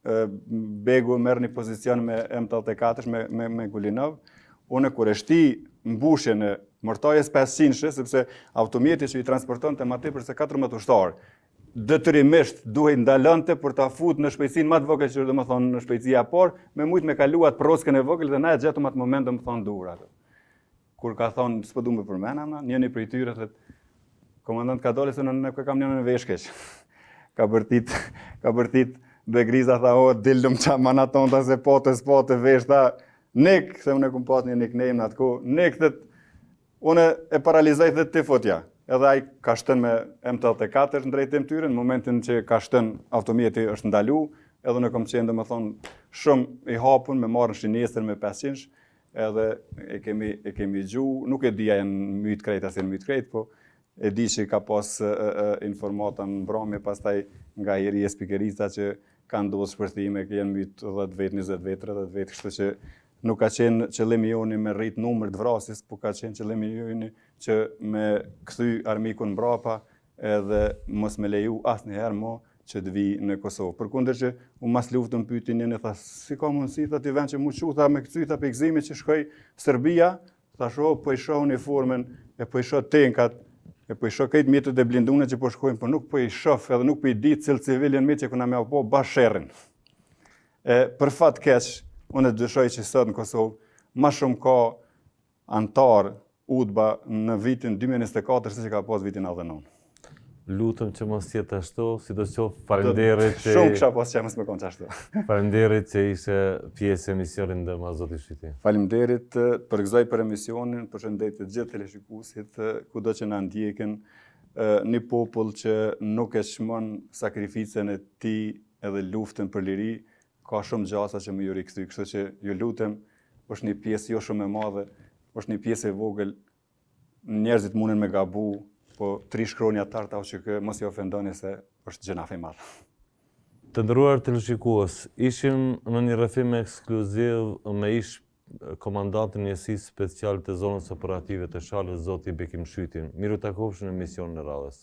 Begu merr një pozicion me M84 me me me Gulinov. Unë kur e shti mbushjen e mortajes 500 se pse, automjeti që i transportonte më tepër se 14 ushtarë, detyrimisht duhej të ndalonte për ta fut në shpejtësinë më të vogël që domethënë në shpejtësi e parë me mujt me kalu at prrockën e vogël dhe na e gjetëm atë moment domethënë duhur atë kur ka thon s'po du me përmend emna njëri prej tyre thot komandant ka dalë se në në kamion i veshun keq ka bërtit ka bërtit Begrizaj tha o dilëm çka me thon tha se s'po të s'po të marr vesh tha nik se unë kom pas një niknejm atje ku nik thot Unë e paralizoj dhe ti futja, edhe ai ka shtën me M84 në drejtim të tyre, në momentin që ka shtën automjeti është ndalu, edhe unë kom qenë domethënë shumë i hapun me marrë në shënjestër me 500, edhe e kemi, e kemi gju, nuk e di a janë mytë krejt, a s'janë mytë krejt, po E di që ka pas informata në mbrëmje, pastaj nga Hyrije spikerica që ka ndodhë shpërthime, që janë mytë 10 vetë, 20 vetë, 30 vetë, kështu që nuk ka qenë qëllimi joni me rrit numër të vrasjeve, po ka qenë qëllimi joni që me kthy armikun mbrapa edhe mos me leju asnjëherë mo që të vijë në Kosovë. Për kunder që u mas luftën pyti një një tha, si ka mundësi, tha në vend që m'u gëzu tha me u kthy, tha po kan që shkoi Serbia, Tash po, po i shoh uniformën, e po i shoh tenkat, e po i shoh këto mjetet e blindune që po shkojnë, po nuk po i shoh, edhe nuk po i di cili civil në mes neve na e po ba sherrin. E, për fat të keq, unë dyshoj që sot në Kosovë, ma shumë ka anëtarë UDB-a në vitin 2024 se ç'ka pas vitin 99. Lutem që mos të jetë ashtu, sido qoftë, faleminderit që... Shumë kisha pas qef mos me konë qashtu. Faleminderit që ishe pjesë e emisionit tonë zoti Shyti. Faleminderit përgëzoj për emisionin, përshëndes të gjithë teleshikuesit, kudo që na ndjekin një popull që nuk e çmon sakrificën e tij edhe luftën për liri, ka shumë gjasa që me ju rikthy, kështu që ju lutem, është një pjesë jo shumë e madhe, është një pjesë e vogël, Njerëzit munden me gabu, po të rishkroni atyre ta UÇK-së, mos i ofendoni se është gjynah i madh. Të nderuar teleshikues, ishim në një rrëfim ekskluziv me ish komandantin e Njësisë Speciale të Zonës Operative të Shalës, zotin Bekim Shytin. Mirutakofshim në emisionin e radhës.